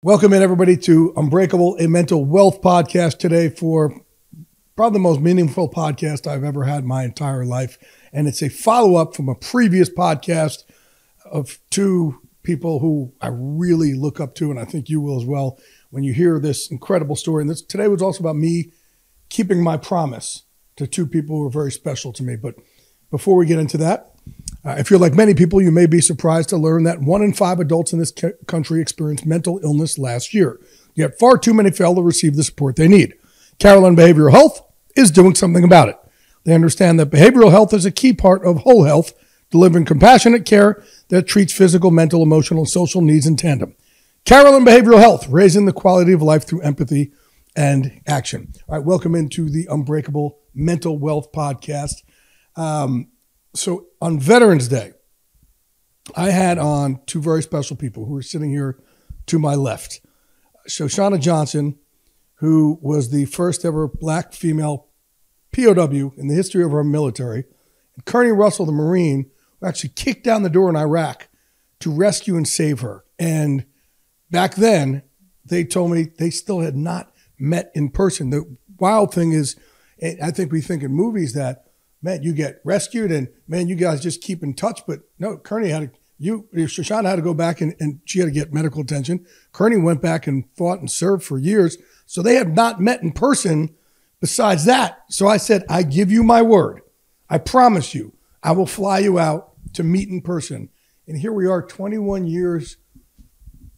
Welcome in, everybody, to Unbreakable, a mental wealth podcast today for probably the most meaningful podcast I've ever had my entire life. And it's a follow up from a previous podcast of two people who I really look up to, and I think you will as well when you hear this incredible story. And this today was also about me keeping my promise to two people who are very special to me. But before we get into that, uh, if you're like many people, you may be surprised to learn that one in five adults in this ca- country experienced mental illness last year. Yet far too many fail to receive the support they need. Carelon Behavioral Health is doing something about it. They understand that behavioral health is a key part of whole health, delivering compassionate care that treats physical, mental, emotional, and social needs in tandem. Carelon Behavioral Health, raising the quality of life through empathy and action. All right, welcome into the Unbreakable Mental Wealth Podcast. Um, so on Veterans Day, I had on two very special people who are sitting here to my left. Shoshana Johnson, who was the first ever black female POW in the history of our military, and Curney Russell, the Marine, who actually kicked down the door in Iraq to rescue and save her. And back then, they told me they still had not met in person. The wild thing is, I think we think in movies that man, you get rescued and man, you guys just keep in touch. But no, Curney had to, you, Shoshana had to go back and, and she had to get medical attention. Curney went back and fought and served for years. So they have not met in person besides that. So I said, I give you my word. I promise you, I will fly you out to meet in person. And here we are 21 years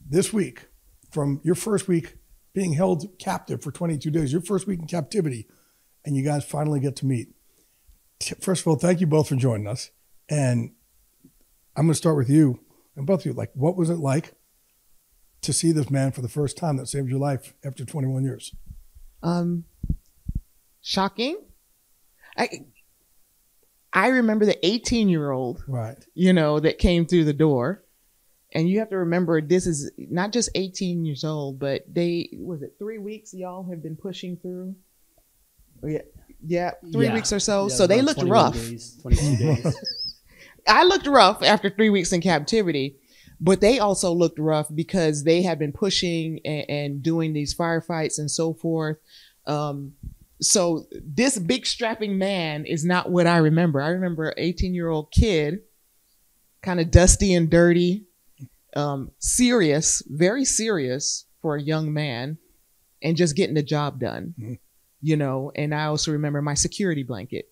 this week from your first week being held captive for 22 days, your first week in captivity, and you guys finally get to meet first of all, thank you both for joining us. And I'm going to start with you and both of you. Like, what was it like to see this man for the first time that saved your life after 21 years? Um, shocking. I I remember the 18 year old, right? You know, that came through the door, and you have to remember this is not just 18 years old, but they was it three weeks y'all have been pushing through. Yeah, yeah, three yeah. weeks or so. Yeah, so they looked rough. Days, 22 days. I looked rough after three weeks in captivity, but they also looked rough because they had been pushing and, and doing these firefights and so forth. Um, so this big strapping man is not what I remember. I remember an 18 year old kid, kind of dusty and dirty, um, serious, very serious for a young man, and just getting the job done. Mm-hmm you know, and I also remember my security blanket.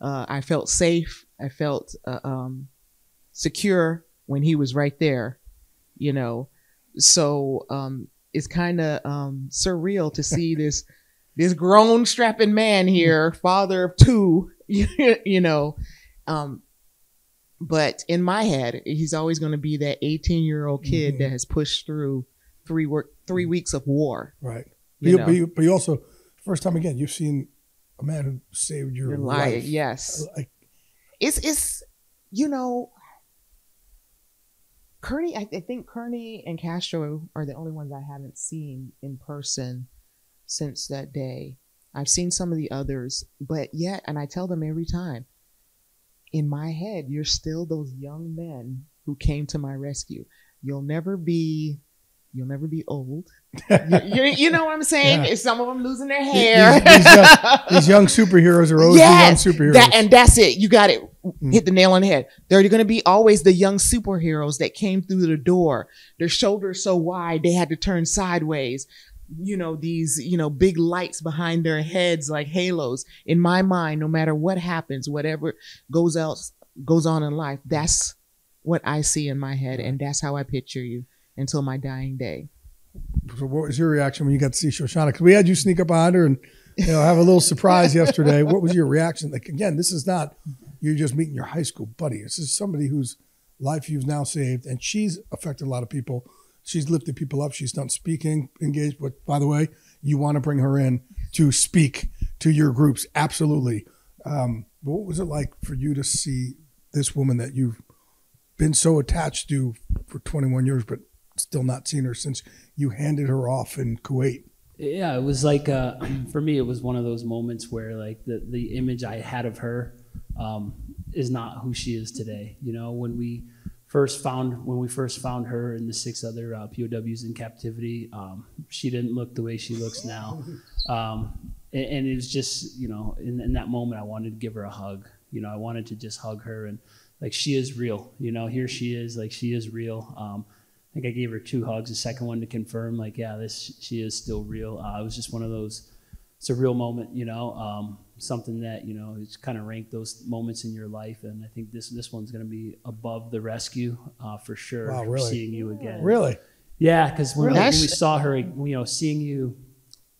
Uh, I felt safe. I felt uh, um, secure when he was right there, you know. So um, it's kind of um, surreal to see this this grown strapping man here, father of two, you know. Um, but in my head, he's always going to be that 18 year old kid mm-hmm. that has pushed through three work three weeks of war. Right. You but, you, but you also first time again you've seen a man who saved your, your life. life. Yes, uh, like, it's it's you know, Curney. I, I think Curney and Castro are the only ones I haven't seen in person since that day. I've seen some of the others, but yet, and I tell them every time, in my head, you're still those young men who came to my rescue. You'll never be you'll never be old. you, you, know what I'm saying? Yeah. Some of them losing their hair. These, these, young, these young, superheroes are always yes, the young superheroes. That, and that's it. You got it. Mm. Hit the nail on the head. They're going to be always the young superheroes that came through the door. Their shoulders so wide they had to turn sideways. You know, these, you know, big lights behind their heads like halos. In my mind, no matter what happens, whatever goes else goes on in life, that's what I see in my head. And that's how I picture you until my dying day. So, what was your reaction when you got to see Shoshana? Because we had you sneak up behind her and you know have a little surprise yesterday. What was your reaction? Like again, this is not you just meeting your high school buddy. This is somebody whose life you've now saved, and she's affected a lot of people. She's lifted people up. She's done speaking engaged. But by the way, you want to bring her in to speak to your groups, absolutely. Um, what was it like for you to see this woman that you've been so attached to for 21 years, but still not seen her since you handed her off in Kuwait. Yeah, it was like uh, for me, it was one of those moments where like the the image I had of her um, is not who she is today. You know, when we first found when we first found her and the six other uh, POWs in captivity, um, she didn't look the way she looks now, um, and, and, it was just you know in, in, that moment I wanted to give her a hug. You know, I wanted to just hug her and like she is real. You know, here she is, like she is real. Um, I think I gave her two hugs. The second one to confirm, like, yeah, this she is still real. Uh, it was just one of those. It's a real moment, you know. Um, something that you know it's kind of ranked those moments in your life and i think this this one's going to be above the rescue uh, for sure wow, really? seeing you again really yeah because when, when, we saw her you know seeing you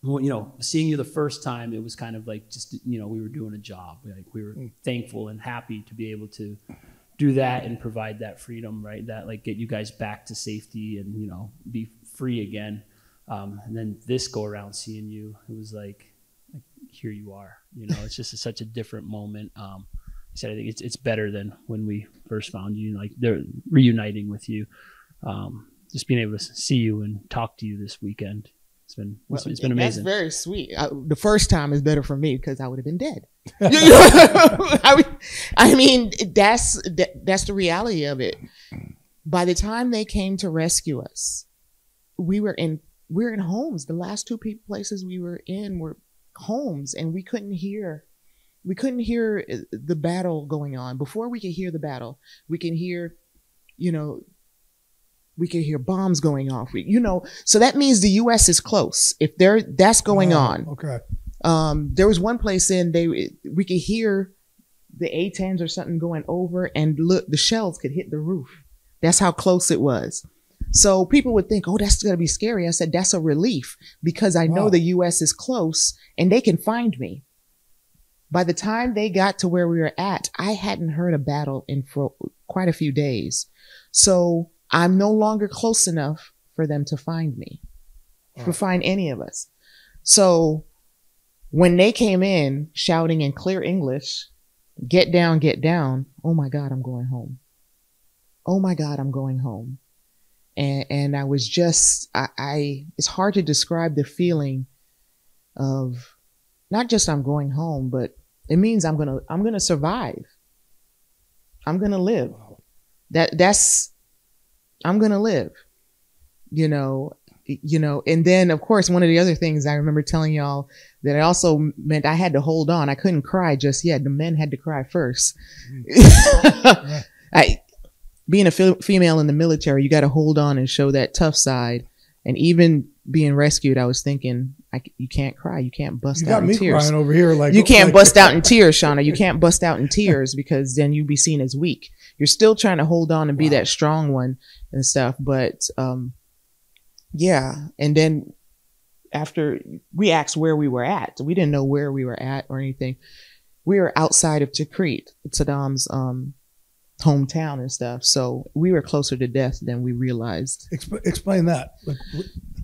you know seeing you the first time it was kind of like just you know we were doing a job like we were mm. thankful and happy to be able to do that and provide that freedom right that like get you guys back to safety and you know be free again um, and then this go around seeing you it was like here you are. You know, it's just a, such a different moment. Um, I said I think it's it's better than when we first found you. Like they're reuniting with you. Um, just being able to see you and talk to you this weekend. It's been it's, it's been amazing. That's very sweet. I, the first time is better for me because I would have been dead. I, I mean, that's that, that's the reality of it. By the time they came to rescue us, we were in we were in homes. The last two places we were in were homes and we couldn't hear we couldn't hear uh, the battle going on before we could hear the battle we can hear you know we can hear bombs going off you know so that means the us is close if there that's going oh, on okay um there was one place in they we could hear the a-10s or something going over and look the shells could hit the roof that's how close it was so people would think, oh, that's going to be scary. I said, that's a relief because I know the U.S. is close and they can find me. By the time they got to where we were at, I hadn't heard a battle in for quite a few days. So I'm no longer close enough for them to find me, to find any of us. So when they came in shouting in clear English, get down, get down. Oh my God, I'm going home. Oh my God, I'm going home and and I was just I, I it's hard to describe the feeling of not just I'm going home, but it means I'm gonna I'm gonna survive. I'm gonna live. That that's I'm gonna live. You know, you know, and then of course one of the other things I remember telling y'all that I also meant I had to hold on. I couldn't cry just yet. The men had to cry first. Mm. I being a female in the military, you got to hold on and show that tough side. And even being rescued, I was thinking, I, you can't cry, you can't bust you out in tears. over here, like you can't like, bust out in tears, Shauna. You can't bust out in tears because then you'd be seen as weak. You're still trying to hold on and be wow. that strong one and stuff. But um, yeah, and then after we asked where we were at, we didn't know where we were at or anything. We were outside of Tikrit, Saddam's um, hometown and stuff. So we were closer to death than we realized. Exp- explain that. Like,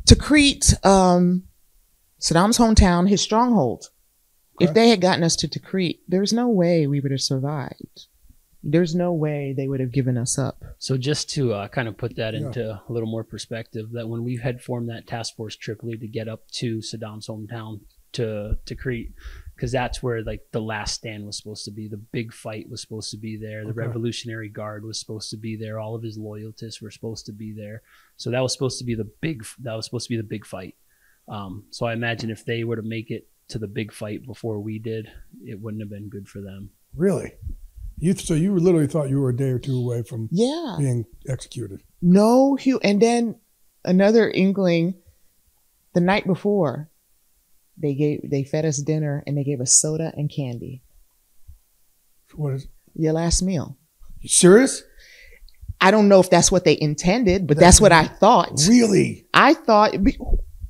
Tikrit, um, Saddam's hometown, his stronghold. Okay. If they had gotten us to Tikrit, there's no way we would have survived. There's no way they would have given us up. So just to uh, kind of put that yeah. into a little more perspective, that when we had formed that task force Tripoli to get up to Saddam's hometown to Tikrit, because that's where like the last stand was supposed to be. The big fight was supposed to be there. The okay. Revolutionary Guard was supposed to be there. All of his loyalists were supposed to be there. So that was supposed to be the big. That was supposed to be the big fight. Um, so I imagine if they were to make it to the big fight before we did, it wouldn't have been good for them. Really? You so you literally thought you were a day or two away from yeah being executed. No, Hugh. And then another inkling the night before they gave they fed us dinner and they gave us soda and candy. What is your last meal? You serious? I don't know if that's what they intended, but that's, that's what I thought. Really? I thought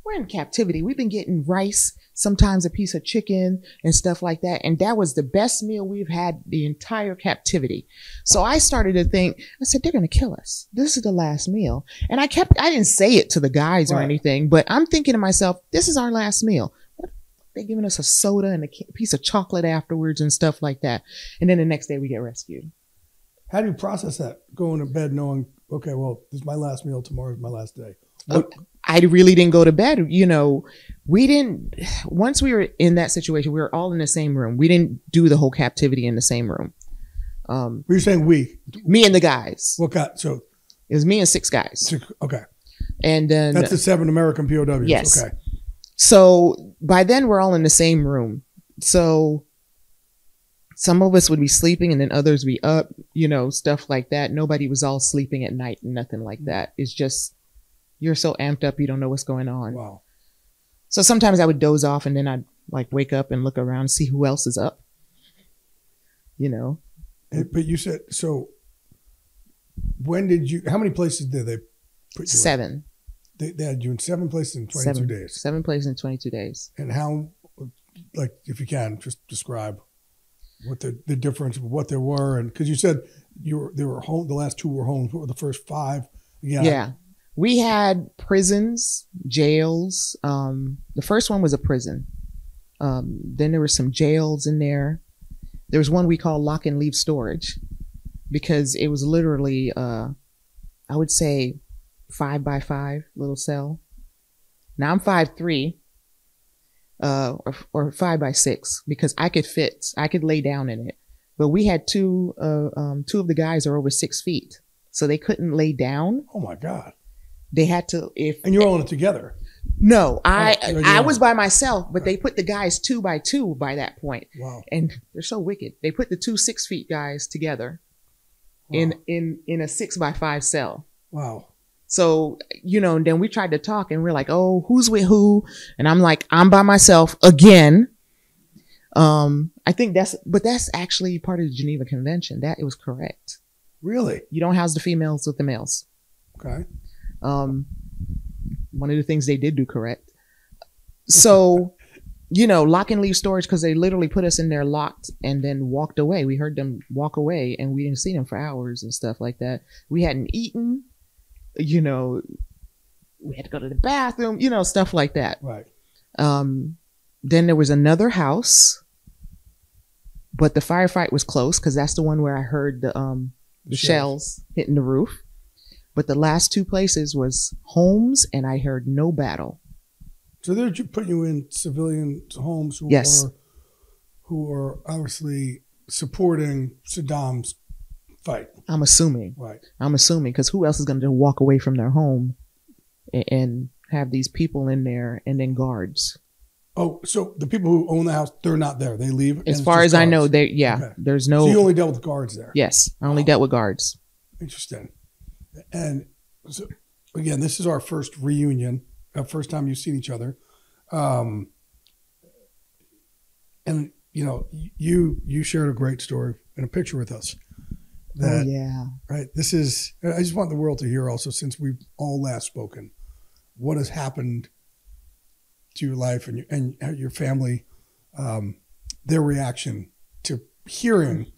we're in captivity. We've been getting rice, sometimes a piece of chicken and stuff like that. And that was the best meal we've had the entire captivity. So I started to think, I said, they're going to kill us. This is the last meal. And I kept, I didn't say it to the guys right. or anything, but I'm thinking to myself, this is our last meal They're giving us a soda and a piece of chocolate afterwards and stuff like that. And then the next day we get rescued. How do you process that? Going to bed knowing, okay, well, this is my last meal. Tomorrow is my last day. Uh, I really didn't go to bed. You know, we didn't, once we were in that situation, we were all in the same room. We didn't do the whole captivity in the same room. Um, Were you saying we? me and the guys. What got so? It was me and six guys. six- Okay, And then that's the seven American POWs. Yes. Okay. So by then we're all in the same room. So some of us would be sleeping and then others be up, you know, stuff like that. Nobody was all sleeping at night and nothing like that. It's just you're so amped up you don't know what's going on. Wow. So sometimes I would doze off and then I'd like wake up and look around see who else is up. You know. But you said so. When did you? How many places did they put you? in? Seven. They, they had you in seven places in twenty-two Seven days. Seven plays in twenty two days. And how, like, if you can, just describe what the the difference of what there were, and because you said you were they were home. The last two were homes. What were the first five? Yeah. Yeah. We had prisons, jails. Um, the first one was a prison. Um, then there were some jails in there. There was one we call lock and leave storage because it was literally, uh, I would say, five by five little cell. Now I'm five three, uh, or, or five by six because I could fit, I could lay down in it. But we had two, uh, um, two of the guys are over six feet, so they couldn't lay down. Oh my God. They had to if And you're all in it together. no, I Oh, I was by myself, but they put the guys two by two by that point, Wow. and they're so wicked. They put the two six feet guys together Wow. in in in a six by five cell. wow. So you know, and then we tried to talk, and we're like, "Oh, who's with who?" And I'm like, "I'm by myself again." Um, I think that's, but that's actually part of the Geneva Convention. That it was correct. Really? You don't house the females with the males. Okay. Um, one of the things they did do correct. So, you know, lock and leave storage because they literally put us in there locked and then walked away. We heard them walk away and we didn't see them for hours and stuff like that. We hadn't eaten, you know, we had to go to the bathroom, you know, stuff like that. Right. Um, then there was another house, but the firefight was close because that's the one where I heard the um the shells hitting the roof. But the last two places was homes, and I heard no battle. So they're putting you in civilian homes who Yes. are who are obviously supporting Saddam's fight. I'm assuming. Right. I'm assuming because who else is going to walk away from their home and, and have these people in there and then guards? Oh, so the people who own the house, they're not there. They leave. As far as I know, they yeah. Okay. There's So you only dealt with guards there. yes, I only Wow. dealt with guards. Interesting. And so, again, this is our first reunion, uh, first time you've seen each other. Um, and you know, you you shared a great story and a picture with us. That oh yeah. right. This is. I just want the world to hear also, since we've all last spoken, what has happened to your life and your, and your family, um, their reaction to hearing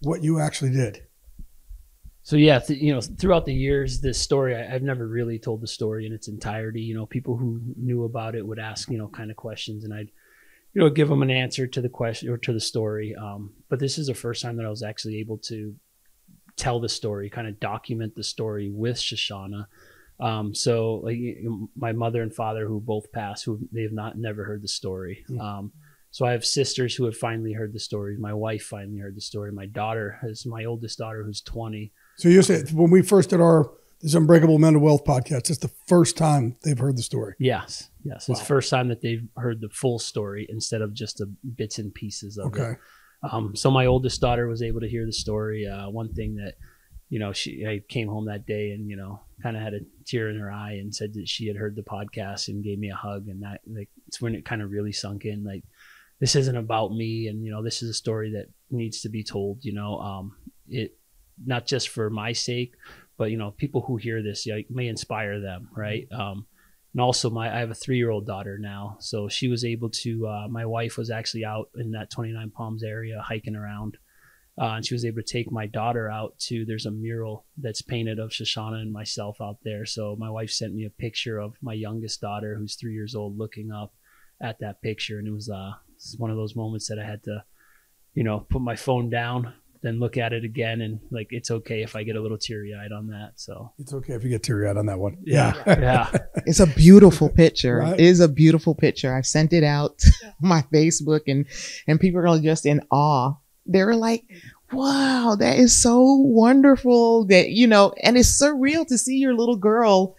what you actually did. So yeah, th- you know, throughout the years, this story I, I've never really told the story in its entirety. You know, people who knew about it would ask, you know, kind of questions, and I'd, you know, give them an answer to the question or to the story. Um, but this is the first time that I was actually able to tell the story, kind of document the story with Shoshana. Um, so like my mother and father, who both passed, who they have not never heard the story. Mm. Um, so I have sisters who have finally heard the story. My wife finally heard the story. My daughter has my oldest daughter, who's twenty. So you said when we first did our this Unbreakable Mental Wealth podcast, it's the first time they've heard the story. Yes, yes. It's the first time that they've heard the full story instead of just the bits and pieces of Okay. it. Um, so my oldest daughter was able to hear the story. Uh, one thing that, you know, she I came home that day and you know kind of had a tear in her eye and said that she had heard the podcast and gave me a hug and that like it's when it kind of really sunk in like this isn't about me and you know this is a story that needs to be told. You know, um, it not just for my sake, but you know people who hear this like, may inspire them, right? Um, and also my I have a three year old daughter now, so she was able to. Uh, my wife was actually out in that 29 Palms area hiking around, uh, and she was able to take my daughter out to. There's a mural that's painted of Shoshana and myself out there. So my wife sent me a picture of my youngest daughter, who's three years old, looking up at that picture, and it was uh one of those moments that I had to, you know, put my phone down, then look at it again, and like it's okay if I get a little teary eyed on that. So It's okay if you get teary eyed on that one. yeah, yeah. It's a beautiful picture. Right. It is a beautiful picture. I sent it out on my Facebook and and people are just in awe. They were like, wow, that is so wonderful that, you know, and it's surreal to see your little girl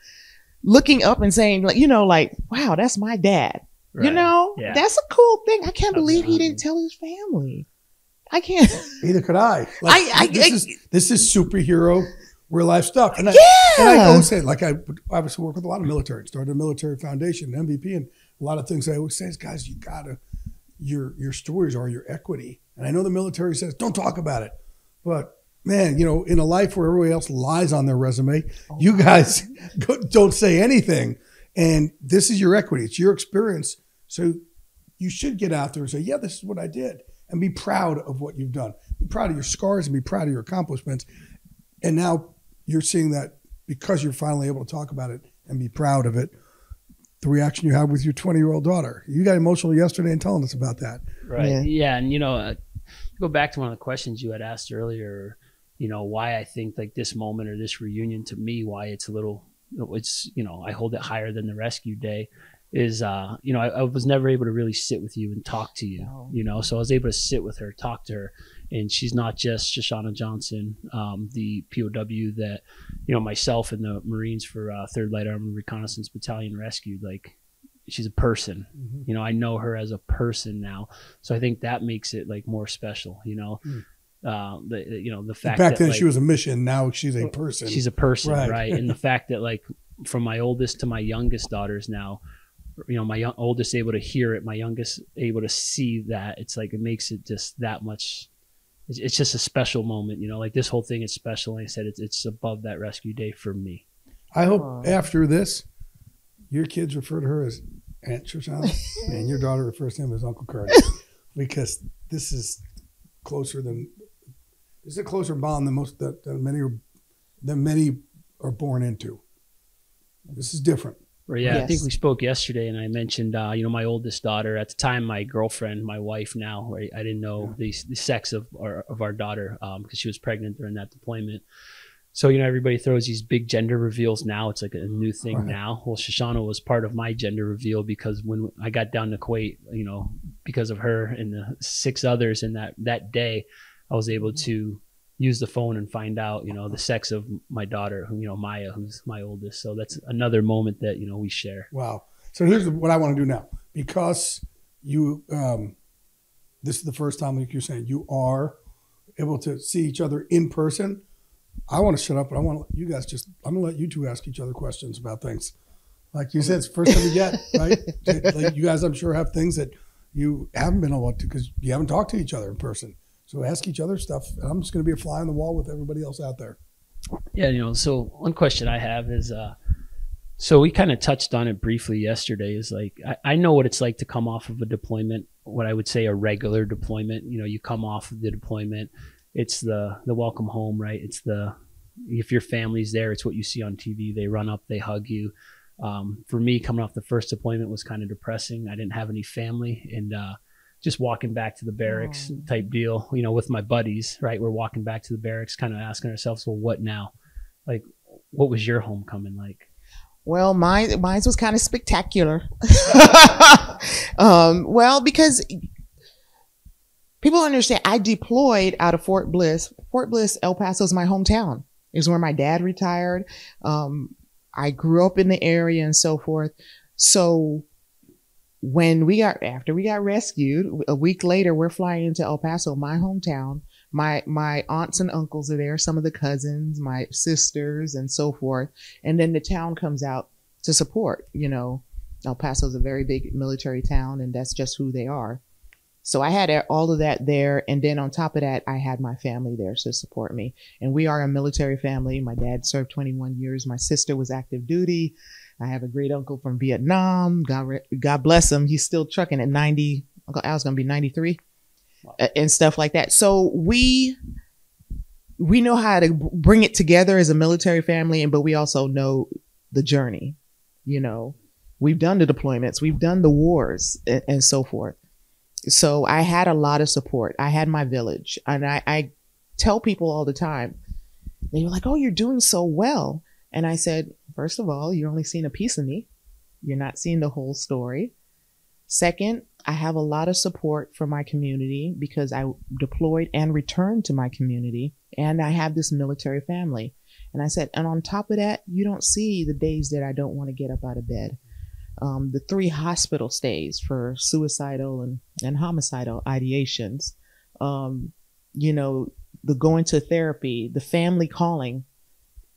looking up and saying, like, you know, like, wow, that's my dad. Right. You know, yeah. that's a cool thing. I can't believe he didn't tell his family. I can't. Neither could I. Like, I, I this I, is this is superhero real life stuff. And I, yeah. and I always say, like I obviously work with a lot of military, started a military foundation, MVP, and a lot of things I always say is, guys, you gotta your your stories are your equity. And I know the military says don't talk about it, but man, you know, in a life where everybody else lies on their resume, oh, you guys don't say anything. And this is your equity. It's your experience. So you should get out there and say, yeah, this is what I did. And be proud of what you've done. Be proud of your scars and be proud of your accomplishments. And now you're seeing that because you're finally able to talk about it and be proud of it. The reaction you have with your 20 year old daughter. You got emotional yesterday and telling us about that. Right. Yeah. yeah and, you know, uh, go back to one of the questions you had asked earlier, you know, why I think like this moment or this reunion to me, why it's a little, it's, you know, I hold it higher than the rescue day is uh you know I, I, was never able to really sit with you and talk to you you know so i was able to sit with her talk to her and she's not just shoshana johnson um, the pow that you know myself and the marines for uh, third light armor reconnaissance battalion rescued like she's a person mm-hmm. you know i know her as a person now so i think that makes it like more special you know mm. Uh, the you know the fact back that, then like, she was a mission now she's a person she's a person right, right? and the fact that like from my oldest to my youngest daughters now you know my young, oldest able to hear it my youngest able to see that it's like it makes it just that much it's, it's just a special moment you know like this whole thing is special like i said it's, it's above that rescue day for me. I hope after this your kids refer to her as aunt shoshana and your daughter refers to him as uncle curtis because this is closer than this is a closer bond than most that, that many are than many are born into. This is different or yeah, yes. I think we spoke yesterday, and I mentioned, uh, you know, my oldest daughter at the time, my girlfriend, my wife now. Right, I didn't know the, the sex of our of our daughter because um, she was pregnant during that deployment. So you know, everybody throws these big gender reveals now. It's like a new thing right. now. Well, Shoshana was part of my gender reveal because when I got down to Kuwait, you know, because of her and the six others in that that day, I was able to use the phone and find out, you know, the sex of my daughter, who, you know, Maya, who's my oldest. So that's another moment that, you know, we share. Wow. So here's what I want to do now. Because you, um, this is the first time, like you're saying, you are able to see each other in person. I want to shut up, but I want you guys just, I'm going to let you two ask each other questions about things. Like you said, it's the first time you get, right? like you guys, I'm sure, have things that you haven't been able to because you haven't talked to each other in person. So ask each other stuff. I'm just going to be a fly on the wall with everybody else out there. Yeah, you know. So one question I have is, uh, so we kind of touched on it briefly yesterday. Is like I, I know what it's like to come off of a deployment, what I would say a regular deployment. You know, you come off of the deployment, it's the the welcome home, right? It's the if your family's there, it's what you see on TV. They run up, they hug you. Um, for me, coming off the first deployment was kind of depressing. I didn't have any family, and uh, just walking back to the barracks oh. type deal, you know, with my buddies, right? We're walking back to the barracks, kind of asking ourselves, well, what now? Like, what was your homecoming like? Well, mine, mine was kind of spectacular. um, well, because people understand I deployed out of Fort Bliss. Fort Bliss, El Paso is my hometown. Is where my dad retired. Um, I grew up in the area and so forth. So when we got after we got rescued a week later we're flying into el paso my hometown. My my aunts and uncles are there some of the cousins my sisters and so forth. And then the town comes out to support you know. El paso is a very big military town and that's just who they are. So i had all of that there and then on top of that i had my family there to support me. And we are a military family. My dad served 21 years. My sister was active duty I have a great uncle from Vietnam. God, God bless him. He's still trucking at 90. Uncle Al's going to be 93 wow. and stuff like that. So we, we know how to bring it together as a military family. And, but we also know the journey, you know, we've done the deployments, we've done the wars and, and so forth. So I had a lot of support. I had my village and I, I tell people all the time, they were like, Oh, you're doing so well. And I said, first of all, you're only seeing a piece of me. You're not seeing the whole story. Second, I have a lot of support from my community because I deployed and returned to my community, and I have this military family. And I said, and on top of that, you don't see the days that I don't want to get up out of bed. Um, the three hospital stays for suicidal and, and homicidal ideations, um, you know, the going to therapy, the family calling,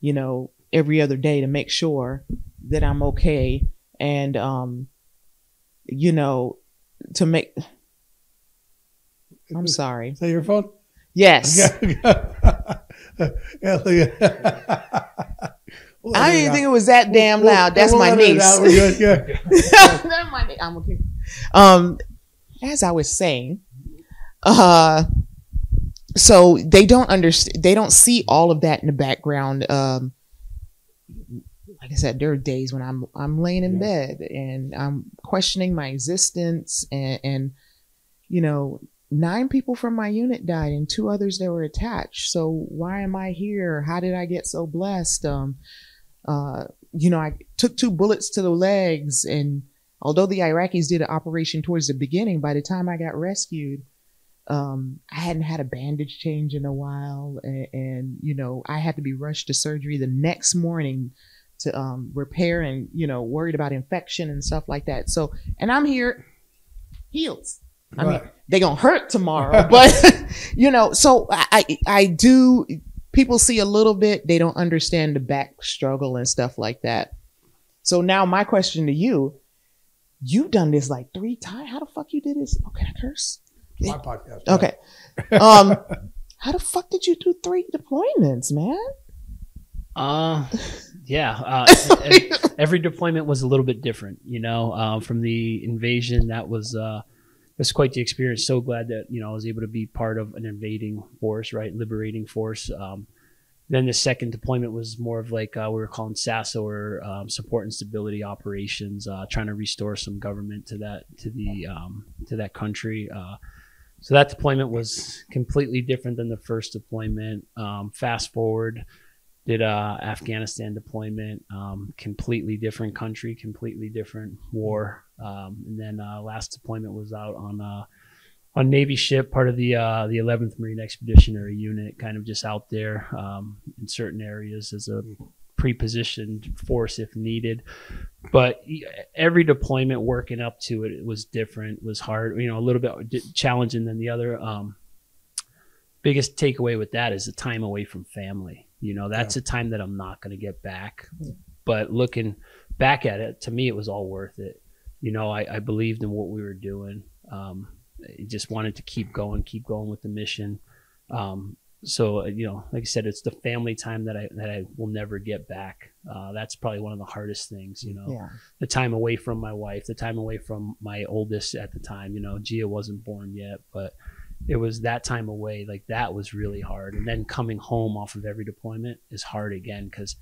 you know, every other day to make sure that I'm okay. And, um, you know, to make, I'm sorry. Is that your phone? Yes. We'll I didn't think it was that damn we'll, loud. That's we'll my niece. That's my niece. I'm okay. Um, as I was saying, uh, so they don't understand. They don't see all of that in the background. Um, like I said, there are days when I'm I'm laying in yeah. bed and I'm questioning my existence, and, and you know, nine people from my unit died and two others that were attached. So why am I here? How did I get so blessed? Um, uh, you know, I took two bullets to the legs. And although the Iraqis did an operation towards the beginning, by the time I got rescued, um, I hadn't had a bandage change in a while. And, and, you know, I had to be rushed to surgery the next morning to um, repair and, you know, worried about infection and stuff like that. So, and I'm here heals. I mean, they gonna hurt tomorrow, but you know, so I, I do people see a little bit, they don't understand the back struggle and stuff like that. So now my question to you, you've done this like three times. How the fuck you did this? Oh, can I curse? My podcast. Okay. um, how the fuck did you do three deployments, man? Uh, yeah. Uh, every deployment was a little bit different, you know, um, from the invasion that was, uh, was quite the experience. So glad that you know I was able to be part of an invading force, right, liberating force. Um, then the second deployment was more of like uh, we were calling SASO or um, support and stability operations, uh, trying to restore some government to that to the um, to that country. Uh, so that deployment was completely different than the first deployment. Um, fast forward, did a Afghanistan deployment, um, completely different country, completely different war. Um, and then uh, last deployment was out on uh, on Navy ship, part of the uh, the 11th Marine Expeditionary Unit, kind of just out there um, in certain areas as a pre-positioned force if needed. But every deployment working up to it, it was different, was hard, you know, a little bit challenging than the other. Um, biggest takeaway with that is the time away from family. You know, that's yeah. a time that I'm not going to get back. But looking back at it, to me, it was all worth it you know, I, I believed in what we were doing. Um, I just wanted to keep going, keep going with the mission. Um, so uh, you know, like I said, it's the family time that I that I will never get back. Uh, that's probably one of the hardest things. You know, yeah. the time away from my wife, the time away from my oldest at the time. You know, Gia wasn't born yet, but it was that time away. Like that was really hard. And then coming home off of every deployment is hard again because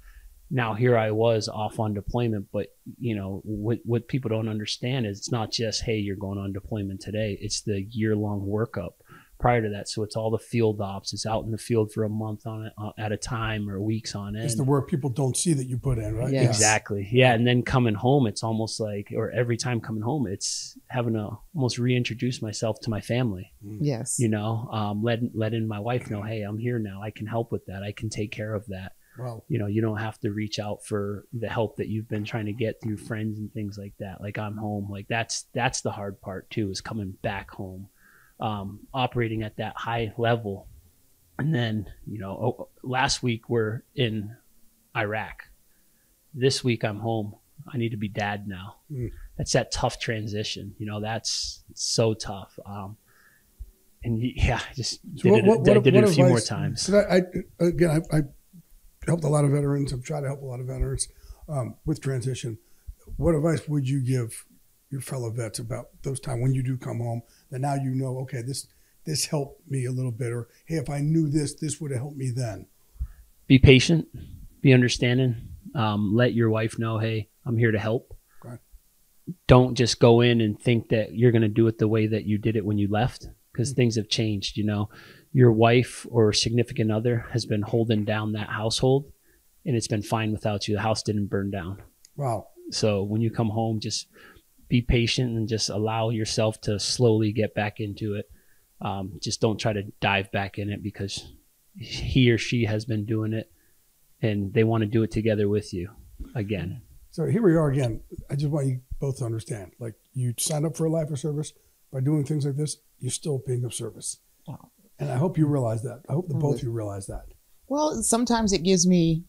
now here I was off on deployment, but you know what what people don't understand is it's not just hey you're going on deployment today. It's the year long workup prior to that. So it's all the field ops. It's out in the field for a month on it, uh, at a time or weeks on end. It's the work people don't see that you put in, right? Yeah. Exactly. Yeah, and then coming home, it's almost like, or every time coming home, it's having to almost reintroduce myself to my family. Mm. Yes. You know, um, letting letting my wife know, hey, I'm here now. I can help with that. I can take care of that. Wow. You know, you don't have to reach out for the help that you've been trying to get through friends and things like that. Like I'm home. Like that's that's the hard part too, is coming back home, um, operating at that high level. And then, you know, oh, last week we're in Iraq. This week I'm home. I need to be dad now. Mm. That's that tough transition. You know, that's so tough. Um, and yeah, I just did what, it, what, I did what, it a few more times. I, again, I, I helped a lot of veterans. I've tried to help a lot of veterans um, with transition. What advice would you give your fellow vets about those times when you do come home that now you know, okay, this this helped me a little bit, or hey, if I knew this, this would have helped me then. Be patient, be understanding. Um, let your wife know, hey, I'm here to help. Okay. Don't just go in and think that you're going to do it the way that you did it when you left, because mm-hmm. things have changed. You know, your wife or significant other has been holding down that household and it's been fine without you. The house didn't burn down. Wow. So when you come home, just be patient and just allow yourself to slowly get back into it. Um, just don't try to dive back in it because he or she has been doing it and they want to do it together with you again. So here we are again. I just want you both to understand like you sign up for a life of service by doing things like this, you're still being of service. Oh. And I hope you realize that. I hope the both of you realize that. Well, sometimes it gives me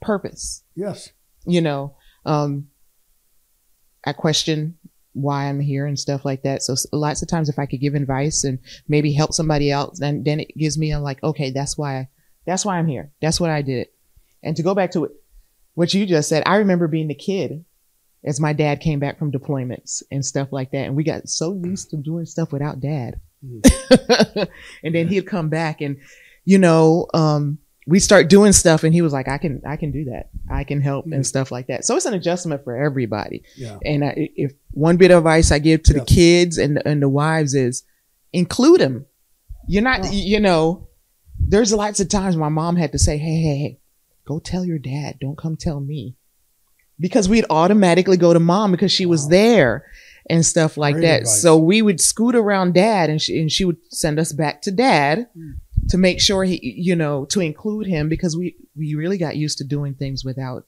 purpose. Yes. You know, um, I question why I'm here and stuff like that. So lots of times if I could give advice and maybe help somebody else, then, then it gives me a like, okay, that's why, that's why I'm here. That's what I did. And to go back to what you just said, I remember being the kid as my dad came back from deployments and stuff like that. And we got so used to doing stuff without dad. Mm. and then he'd come back and, you know, um, we start doing stuff and he was like, I can, I can do that. I can help mm. and stuff like that. So it's an adjustment for everybody. Yeah. And I, if one bit of advice I give to the kids and, and the wives is include them. You're not, oh. you know, there's lots of times my mom had to say, Hey, hey, hey, go tell your dad. Don't come tell me because we'd automatically go to mom because she was there and stuff like Great that. Advice. So we would scoot around dad and she, and she would send us back to dad mm. To make sure he, you know, to include him because we, we really got used to doing things without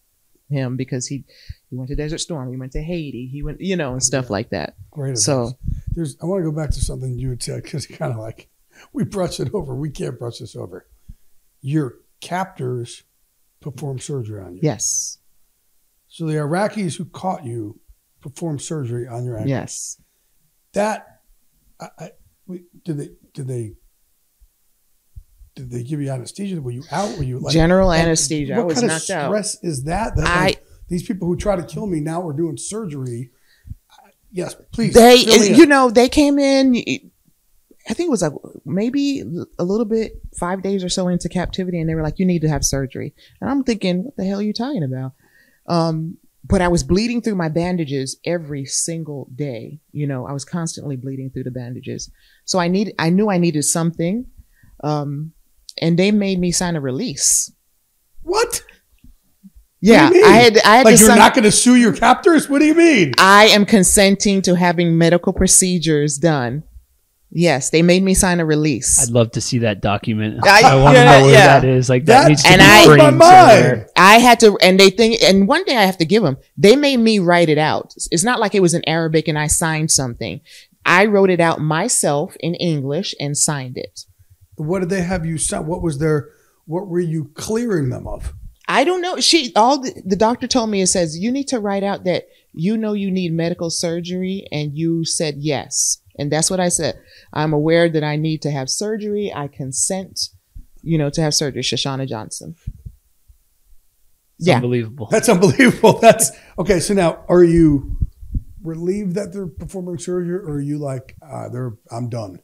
him because he, he went to Desert Storm, he went to Haiti, he went, you know, and stuff yeah. like that. Great. So there's, I want to go back to something you said because kind of like we brush it over. We can't brush this over. Your captors perform surgery on you. Yes. So the Iraqis who caught you performed surgery on your ankle. Yes. That, I, I, did they did they did they give you anesthesia? Were you out? Were you like general anesthesia? What I was kind of stress out. is that? That I, like, these people who try to kill me now are doing surgery. Yes, please. They, you know, they came in. I think it was like maybe a little bit five days or so into captivity, and they were like, "You need to have surgery." And I'm thinking, "What the hell are you talking about?" Um, but I was bleeding through my bandages every single day. You know, I was constantly bleeding through the bandages. So I need, I knew I needed something. Um, and they made me sign a release. What? Yeah, what I had. I had like you're sign, not going to sue your captors. What do you mean? I am consenting to having medical procedures done Yes, they made me sign a release. I'd love to see that document. I, I want to know where yeah. that is. Like that, that needs to and be I, framed somewhere. I had to, and they think, and one thing I have to give them, they made me write it out. It's not like it was in Arabic and I signed something. I wrote it out myself in English and signed it. What did they have you sign? What was their? What were you clearing them of? I don't know. She all the, the doctor told me it says you need to write out that you know you need medical surgery and you said yes. And that's what I said. I'm aware that I need to have surgery. I consent, you know, to have surgery. Shoshana Johnson. It's yeah. unbelievable. That's unbelievable. That's okay. So now, are you relieved that they're performing surgery, or are you like, uh, they're, I'm done?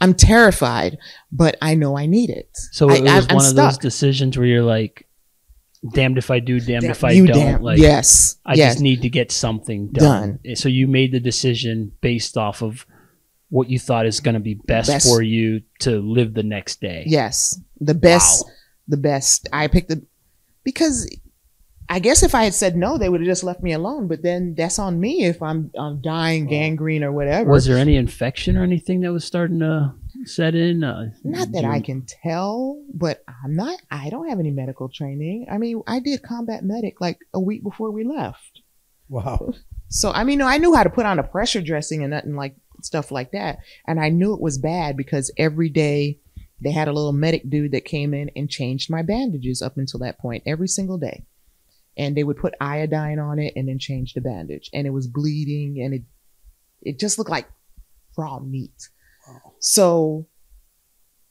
I'm terrified, but I know I need it. So it I, was I'm, one I'm of stuck. those decisions where you're like, damned if I do, damned if I you don't. Damn, like, yes, I yes. just need to get something done. done. So you made the decision based off of what you thought is going to be best, best, for you to live the next day. Yes, the best, wow. the best. I picked the because I guess if I had said no, they would have just left me alone. But then that's on me if I'm I'm dying gangrene or whatever. Was there any infection or anything that was starting to set in? Uh, not that you... I can tell, but I'm not. I don't have any medical training. I mean, I did combat medic like a week before we left. Wow. So I mean, I knew how to put on a pressure dressing and nothing like stuff like that. And I knew it was bad because every day they had a little medic dude that came in and changed my bandages up until that point every single day. And they would put iodine on it and then change the bandage. And it was bleeding and it it just looked like raw meat. Wow. So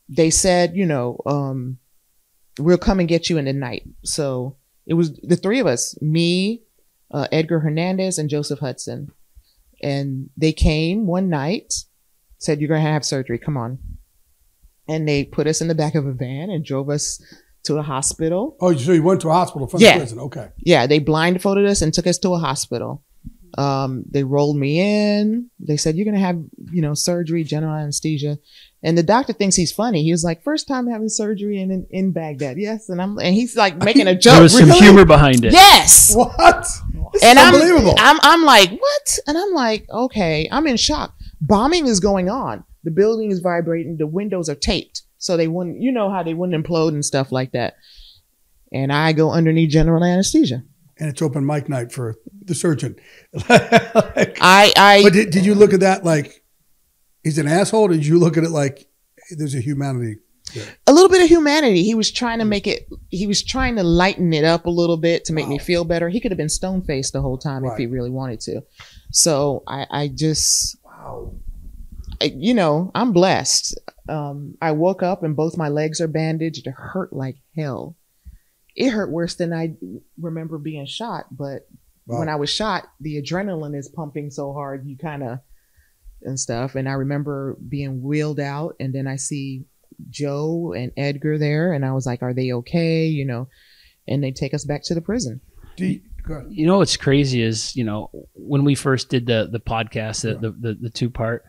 they said, you know, um, we'll come and get you in the night. So it was the three of us, me, uh, Edgar Hernandez, and Joseph Hudson and they came one night, said, You're going to have surgery. Come on. And they put us in the back of a van and drove us to a hospital. Oh, so you went to a hospital from yeah. the prison? Okay. Yeah, they blindfolded us and took us to a hospital. Um, they rolled me in. They said, You're going to have, you know, surgery, general anesthesia. And the doctor thinks he's funny. He was like, first time having surgery in, in, in Baghdad. Yes. And I'm, and he's like making a joke. There was some humor behind it. Yes. What? and I'm, I'm I'm like, what? And I'm like, okay, I'm in shock. Bombing is going on. The building is vibrating. The windows are taped, so they wouldn't. You know how they wouldn't implode and stuff like that. And I go underneath general anesthesia. And it's open mic night for the surgeon. like, I, I. But did, did you look at that like he's an asshole? did you look at it like there's a humanity yeah. a little bit of humanity. He was trying to make it. He was trying to lighten it up a little bit to make wow. me feel better. He could have been stone faced the whole time right. if he really wanted to. So I, I just, wow. I, you know, I'm blessed. Um, I woke up and both my legs are bandaged. It hurt like hell. It hurt worse than I remember being shot. But wow. when I was shot, the adrenaline is pumping so hard, you kind of and stuff. And I remember being wheeled out, and then I see Joe and Edgar there, and I was like, "Are they okay?" You know, and they take us back to the prison. You, you, know what's crazy is you know when we first did the the podcast, the yeah. the, the, the two part.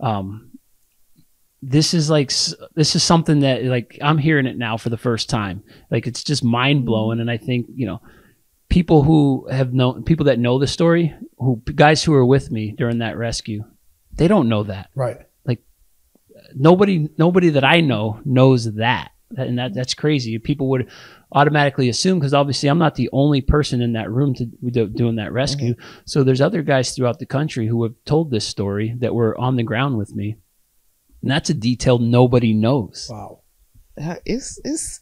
Um, this is like this is something that like I'm hearing it now for the first time. Like it's just mind blowing, and I think you know people who have known people that know the story, who guys who were with me during that rescue, they don't know that. Right Like nobody nobody that I know knows that. And that that's crazy. People would automatically assume because obviously I'm not the only person in that room to do, doing that rescue. Mm-hmm. So there's other guys throughout the country who have told this story that were on the ground with me, and that's a detail nobody knows. Wow, uh, it's it's.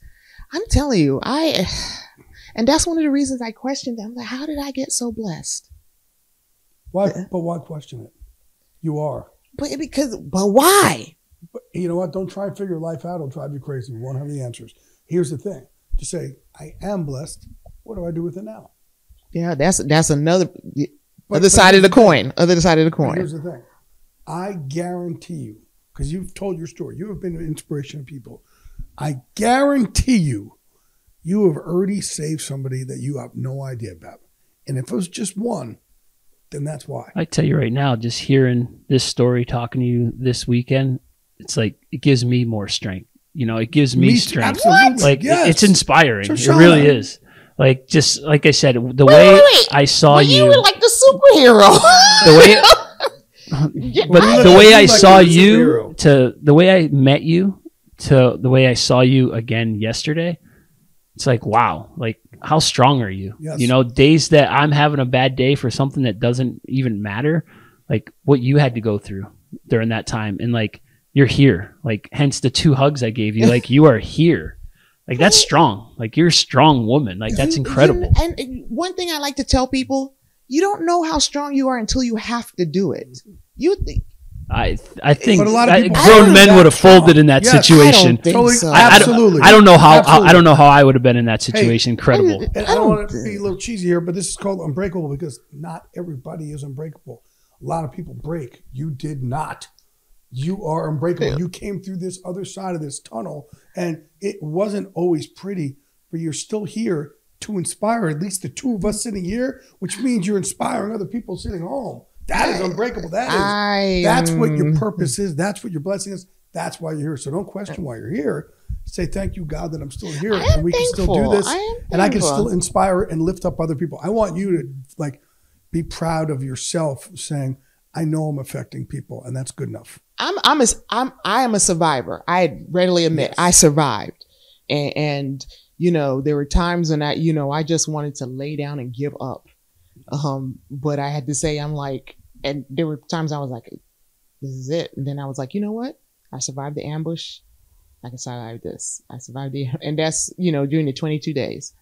I'm telling you, I, and that's one of the reasons I questioned them. Like, how did I get so blessed? Why? But why question it? You are. But because, but why? But you know what? Don't try and figure life out. It'll drive you crazy. We won't have the answers. Here's the thing: to say I am blessed. What do I do with it now? Yeah, that's that's another but, other side of the coin. Other side of the coin. Here's the thing: I guarantee you, because you've told your story, you have been an inspiration to people. I guarantee you, you have already saved somebody that you have no idea about. And if it was just one, then that's why. I tell you right now, just hearing this story, talking to you this weekend, it's like it gives me more strength. You know, it gives me, me strength. Absolutely. Like yes. it's inspiring. it really is. Like just like I said, the wait, way wait, wait. I saw well, you, you were like the superhero. the way, but the way I like saw you to the way I met you to the way I saw you again yesterday, it's like wow, like how strong are you? Yes. You know, days that I'm having a bad day for something that doesn't even matter, like what you had to go through during that time, and like you're here. Like, hence the two hugs I gave you. Like, you are here. Like, that's strong. Like, you're a strong woman. Like, that's incredible. and one thing I like to tell people you don't know how strong you are until you have to do it. You think. I I think but a lot of people, grown men would have folded in that yes, situation. I don't so. I, Absolutely. I, I, don't know how, how, I don't know how I would have been in that situation. Hey, Incredible. And I don't want to be a little cheesy here, but this is called unbreakable because not everybody is unbreakable. A lot of people break. You did not. You are unbreakable. Yeah. You came through this other side of this tunnel, and it wasn't always pretty, but you're still here to inspire at least the two of us sitting here, which means you're inspiring other people sitting home. That is unbreakable. That is I, that's what your purpose is. That's what your blessing is. That's why you're here. So don't question why you're here. Say thank you, God, that I'm still here and we thankful. can still do this, I and I can still inspire and lift up other people. I want you to like be proud of yourself, saying, "I know I'm affecting people, and that's good enough." I'm I'm a, I'm I am a survivor. I readily admit yes. I survived, and, and, you know there were times when I you know I just wanted to lay down and give up, um, but I had to say I'm like, and there were times I was like, this is it, and then I was like, you know what? I survived the ambush. I can survive this. I survived the, and that's you know during the 22 days.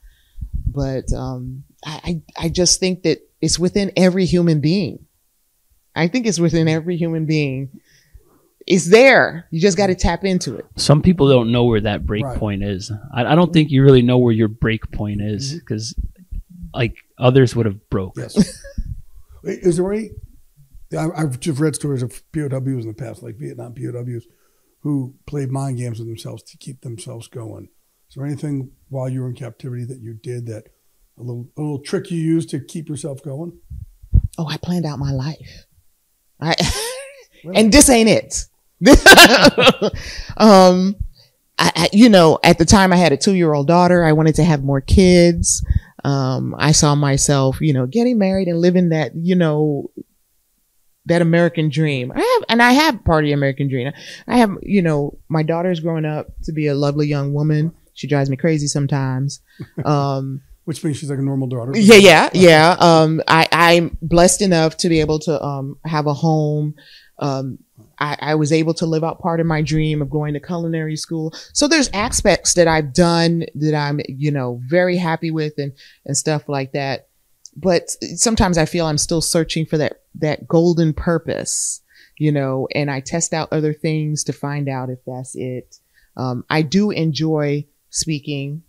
But um, I I just think that it's within every human being. I think it's within every human being it's there. You just got to tap into it. Some people don't know where that break right. point is. I, I, don't think you really know where your break point is because, mm-hmm. Like, others would have broke. Yes. is there any? I've just read stories of POWs in the past, like Vietnam POWs, who played mind games with themselves to keep themselves going. Is there anything while you were in captivity that you did that a little a little trick you used to keep yourself going? Oh, I planned out my life. I and this ain't it. um, I, you know, at the time I had a two year old daughter. I wanted to have more kids. Um, I saw myself, you know, getting married and living that, you know, that American dream. I have, and I have part of the American dream. I have, you know, my daughter's growing up to be a lovely young woman. She drives me crazy sometimes. Um, which means she's like a normal daughter. Yeah, yeah, yeah. Um, I, I'm blessed enough to be able to um, have a home. Um, I, I, was able to live out part of my dream of going to culinary school. So there's aspects that I've done that I'm, you know, very happy with and and stuff like that. But sometimes I feel I'm still searching for that that golden purpose, you know, and I test out other things to find out if that's it. Um, I do enjoy speaking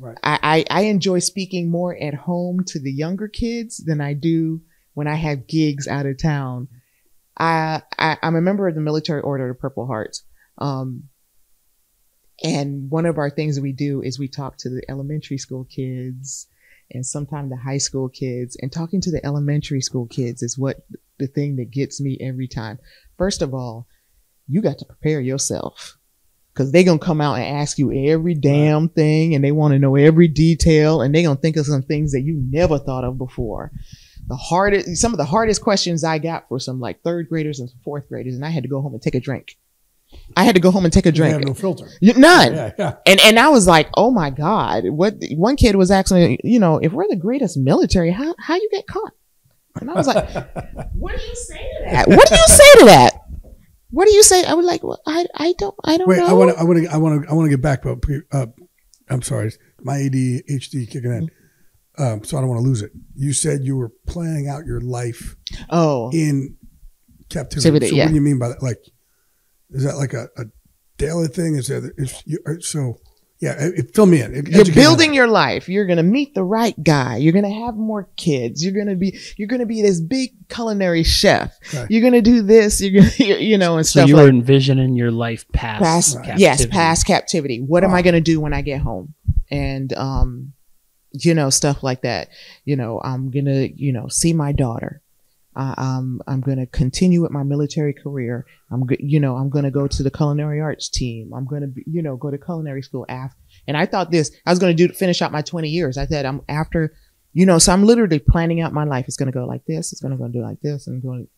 Right. I, I, I enjoy speaking more at home to the younger kids than I do when I have gigs out of town. I, I am a member of the Military Order of Purple Heart. Um, and one of our things that we do is we talk to the elementary school kids and sometimes the high school kids. And talking to the elementary school kids is what the thing that gets me every time. First of all, you got to prepare yourself because they're gonna come out and ask you every damn thing and they want to know every detail and they're gonna think of some things that you never thought of before the hardest some of the hardest questions i got for some like third graders and fourth graders and i had to go home and take a drink I had to go home and take a drink. You have no filter. None. Yeah, yeah. And and I was like, oh my god! What one kid was asking, you know, if we're the greatest military, how how you get caught? And I was like, what do you say to that? What do you say to that? What do you say? I was like, well, I, I don't, I don't Wait, know. I want to, I want to, I want to, I want to get back, but uh, I'm sorry, my ADHD kicking in, um, so I don't want to lose it. You said you were planning out your life. Oh, in captivity. so yeah. what do you mean by that? Like, is that like a, a daily thing? Is that is you, so? Yeah, it, fill me in. It, you're building your life. You're gonna meet the right guy. You're gonna have more kids. You're gonna be you're gonna be this big culinary chef. Okay. You're gonna do this. You're gonna you know and so stuff. So you're like, envisioning your life past, past captivity. yes, past captivity. What wow. am I gonna do when I get home? And um, you know stuff like that. You know I'm gonna you know see my daughter. I, I'm I'm going to continue with my military career. I'm you know I'm going to go to the culinary arts team. I'm going to you know go to culinary school after. And I thought this I was going to do finish out my 20 years. I said I'm after you know so I'm literally planning out my life. It's going to go like this. It's going to go do like this, and going.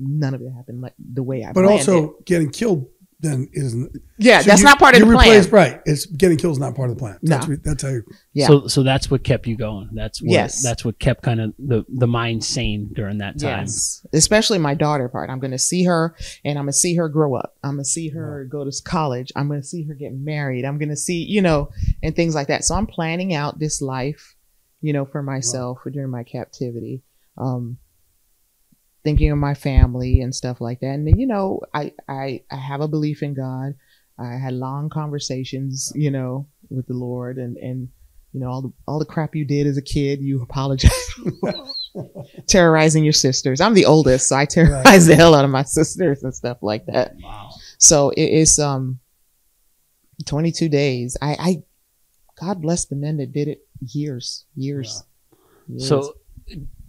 None of it happened like the way I. But also it. getting killed then isn't. Yeah, so that's you, not part of the replace, plan. Right, it's getting killed is not part of the plan. That's, no. that's how. You, yeah. So so that's what kept you going. That's what, yes. That's what kept kind of the the mind sane during that time. Yes, especially my daughter part. I'm going to see her, and I'm going to see her grow up. I'm going to see her go to college. I'm going to see her get married. I'm going to see you know, and things like that. So I'm planning out this life, you know, for myself wow. during my captivity. Um, thinking of my family and stuff like that. And you know, I I I have a belief in God. I had long conversations, you know, with the Lord, and and you know all the all the crap you did as a kid, you apologize. terrorizing your sisters. I'm the oldest, so I terrorize right. the hell out of my sisters and stuff like that. Wow. So it is um 22 days. I I God bless the men that did it years, years. Yeah. years. So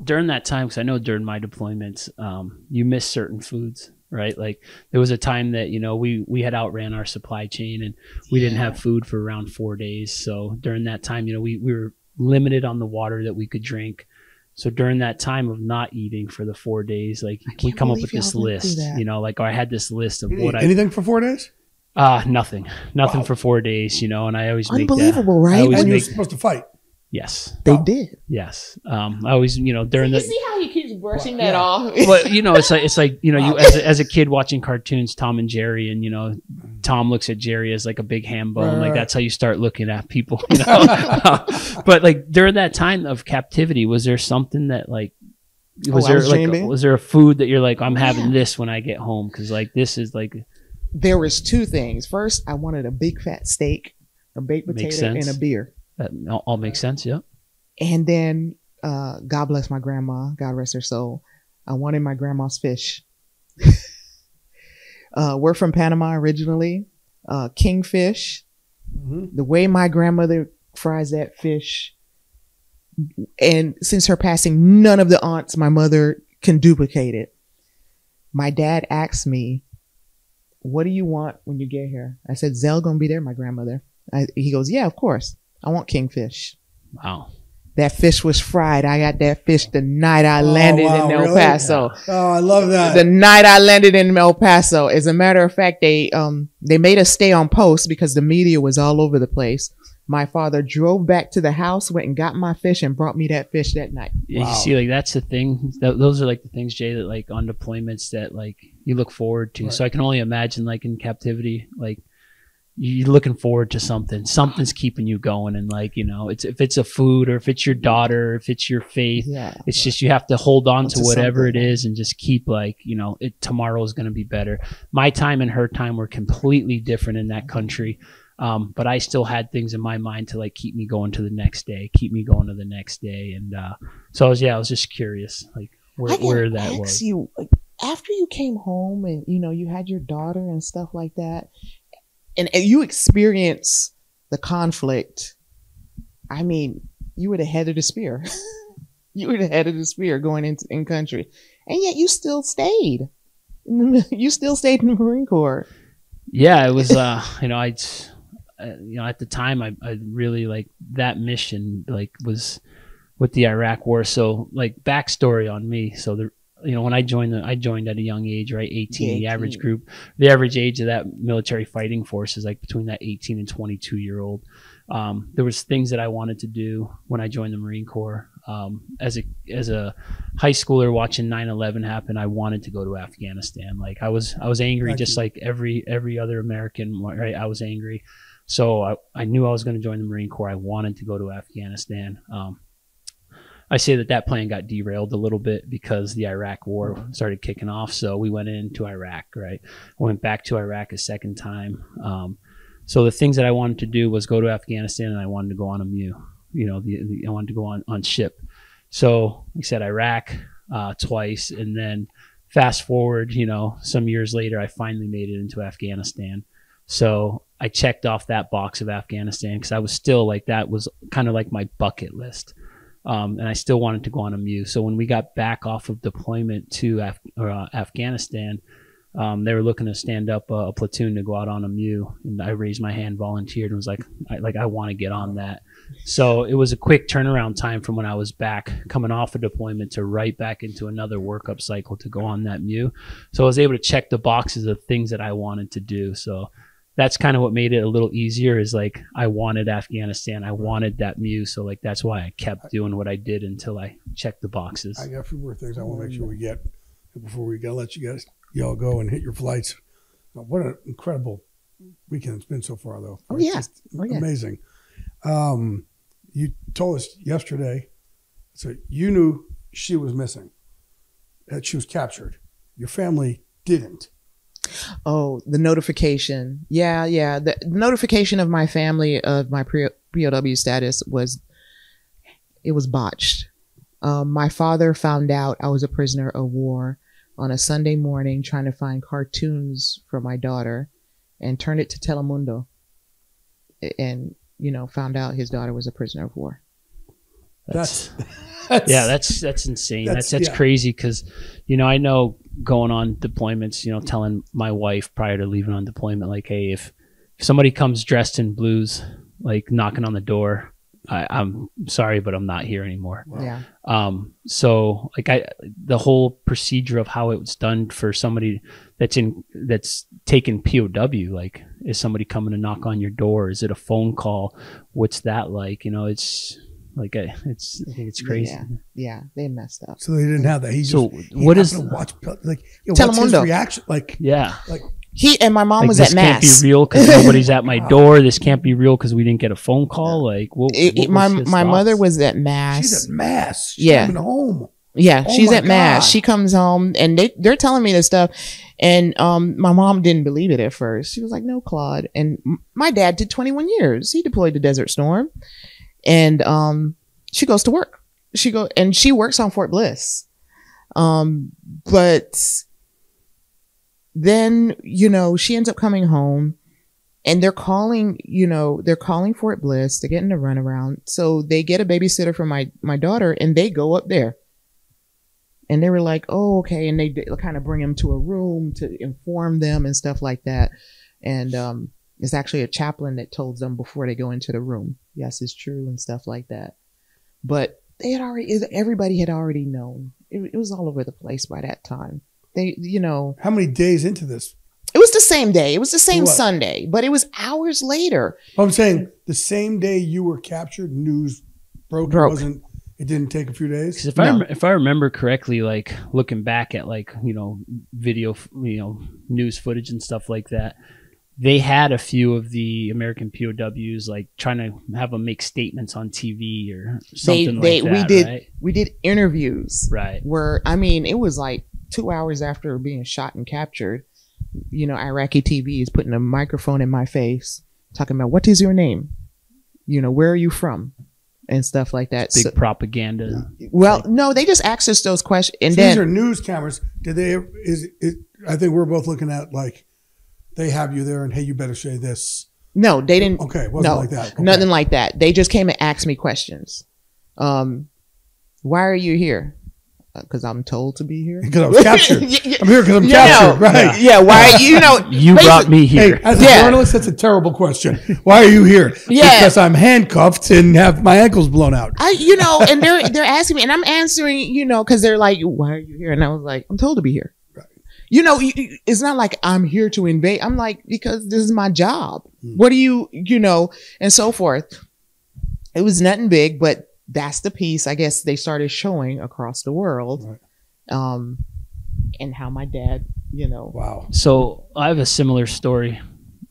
during that time, because I know during my deployments, um, you miss certain foods, right? Like there was a time that you know we we had outran our supply chain and we yeah. didn't have food for around four days. So during that time, you know, we we were limited on the water that we could drink. So during that time of not eating for the four days, like we come up with this list, you know, like I had this list of what I anything for four days. Uh nothing, nothing wow. for four days, you know. And I always unbelievable, make that, right? And you're supposed to fight. Yes, they oh. did. Yes, um, I always, you know, during you the. See how he keeps brushing well, that yeah. off. well, you know, it's like it's like you know, you as a, as a kid watching cartoons, Tom and Jerry, and you know, Tom looks at Jerry as like a big ham bone. Right, like that's how you start looking at people. You know? but like during that time of captivity, was there something that like was oh, there was like a, was there a food that you're like I'm having yeah. this when I get home because like this is like. There was two things. First, I wanted a big fat steak, a baked potato, and a beer. That all makes sense. Yeah. And then, uh, God bless my grandma. God rest her soul. I wanted my grandma's fish. uh, we're from Panama originally. Uh, kingfish. Mm-hmm. The way my grandmother fries that fish, and since her passing, none of the aunts, my mother, can duplicate it. My dad asked me, what do you want when you get here? I said, Zell gonna be there, my grandmother. I, he goes, yeah, of course. I want kingfish. Wow. That fish was fried. I got that fish the night I landed Oh, wow, in El really? Paso. Oh, I love that. The night I landed in El Paso. As a matter of fact, they um they made us stay on post because the media was all over the place. My father drove back to the house, went and got my fish, and brought me that fish that night. Yeah, Wow. You see, like that's the thing. Th- those are like the things, Jay, that like on deployments that like you look forward to. So I can only imagine, like in captivity, like you- you're looking forward to something. Something's keeping you going, and like you know, it's if it's a food or if it's your daughter, if it's your faith. Yeah. It's just you have to hold on to whatever it something. is and just keep like you know it. Tomorrow is going to be better. My time and her time were completely different in that country. Um, but I still had things in my mind to like keep me going to the next day, keep me going to the next day, and uh, so I was yeah, I was just curious like where where that was. you after you came home and you know you had your daughter and stuff like that, and, and you experience the conflict. I mean, you were the head of the spear. you were the head of the spear going into in country, and yet you still stayed. You still stayed in the Marine Corps. Yeah, it was uh, you know I, uh, you know at the time I I really like that mission like was with the Iraq War. So like backstory on me. So the you know when I joined the I joined at a young age, right? 18, the average group, the average age of that military fighting force is like between that 18 and 22 year old. Um, there was things that I wanted to do when I joined the Marine Corps. Um, as a as a high schooler watching 9/11 happen, I wanted to go to Afghanistan. Like I was I was angry Thank just you. like every every other American. Right, I was angry. So I, I knew I was going to join the Marine Corps. I wanted to go to Afghanistan. Um, I say that that plan got derailed a little bit because the Iraq War started kicking off. So we went into Iraq, right? Went back to Iraq a second time. Um, so the things that I wanted to do was go to Afghanistan and I wanted to go on a MEU. You know, the, the, I wanted to go on, on ship. So like I said, Iraq uh, twice. And then fast forward, you know, some years later, I finally made it into Afghanistan. So I checked off that box of Afghanistan because I was still like, that was kind of like my bucket list. Um, and I still wanted to go on a MEU. So when we got back off of deployment to Af- or, uh, Afghanistan, um, they were looking to stand up a, a platoon to go out on a MEU, and I raised my hand, volunteered, and was like, I, like I want to get on that. So it was a quick turnaround time from when I was back coming off a deployment to right back into another workup cycle to go on that MEU. So I was able to check the boxes of things that I wanted to do. So that's kind of what made it a little easier is like I wanted Afghanistan. I wanted that MEU. So like that's why I kept doing what I did until I checked the boxes. I got a few more things I want to make sure we get before we gotta let you guys y'all go and hit your flights. What an incredible weekend it's been so far, though. Oh, It's yeah. Oh, yeah. amazing. Um, you told us yesterday, so you knew she was missing, that she was captured. Your family didn't. Oh, the notification. Yeah, yeah. The notification of my family of my POW status was it was botched. Um, my father found out I was a prisoner of war on a Sunday morning trying to find cartoons for my daughter and turned it to Telemundo and you know found out his daughter was a prisoner of war. That's, that's yeah, that's that's insane. That's- That's that's, yeah. crazy because, you know, I know going on deployments, you know, telling my wife prior to leaving on deployment, like, hey, if, if somebody comes dressed in blues, like knocking on the door, I, I'm sorry, but I'm not here anymore. Yeah. Um, so like I, the whole procedure of how it was done for somebody that's in that's taken POW, like is somebody coming to knock on your door? Is it a phone call? What's that like? You know, it's like I, it's I think it's crazy. Yeah. Yeah, they messed up. so they didn't have that. He just, So he what is happened to watch like you know, what's his reaction? Like yeah? Like he and my mom Like was at mass. this can't be real because nobody's at my door. This can't be real because we didn't get a phone call. Like what? It- what it- my was his my mother was at mass. she's at mass. She's Yeah. home. Yeah, Oh she's my at mass. She comes home and they they're telling me this stuff, and um, my mom didn't believe it at first. She was like, "No, Claude." And my dad did 21 years. He deployed to Desert Storm, and um, she goes to work. She go and she works on Fort Bliss, um, but then you know she ends up coming home. And they're calling, you know, they're calling Fort Bliss. They're getting a runaround. So they get a babysitter for my my daughter, and they go up there And they were like, "Oh, okay," and they kind of bring him to a room to inform them and stuff like that. And um, it's actually a chaplain that told them before they go into the room, "Yes, it's true," and stuff like that. But they had already, everybody had already known. It, it was all over the place by that time. They, you know, how many days into this? It was the same day. It was the same Sunday, but it was hours later. I'm saying the same day you were captured, news broke. broke. It wasn't it didn't take a few days. If no. I if I remember correctly, like looking back at like you know video, you know news footage and stuff like that, they had a few of the American POWs like trying to have them make statements on TV or something they, they, like that. We did right? we did interviews, right? Where I mean, it was like two hours after being shot and captured. You know, Iraqi TV is putting a microphone in my face, talking about what is your name? You know, where are you from? and stuff like that. Big so, propaganda. Well, like, no, they just asked us those questions. And so then, these are news cameras. Did they? Is it? I think we're both looking at like they have you there, and hey, you better say this. No, they didn't. Okay, wasn't no, like that. Okay. Nothing like that. They just came and asked me questions. Um, why are you here? because I'm told to be here. Because I was captured. I'm here because I'm captured. right. Yeah. Why? You know. you brought me here. Hey, as a yeah. journalist, that's a terrible question. Why are you here? Yeah. Because I'm handcuffed and have my ankles blown out. I, you know, and they're they're asking me, and I'm answering, you know, because they're like, "Why are you here?" And I was like, "I'm told to be here." Right. You know, it's not like I'm here to invade. I'm like because this is my job. Hmm. What do you, you know, and so forth. It was nothing big, but that's the piece I guess they started showing across the world. Right. Um, and how my dad, you know. Wow. So I have a similar story.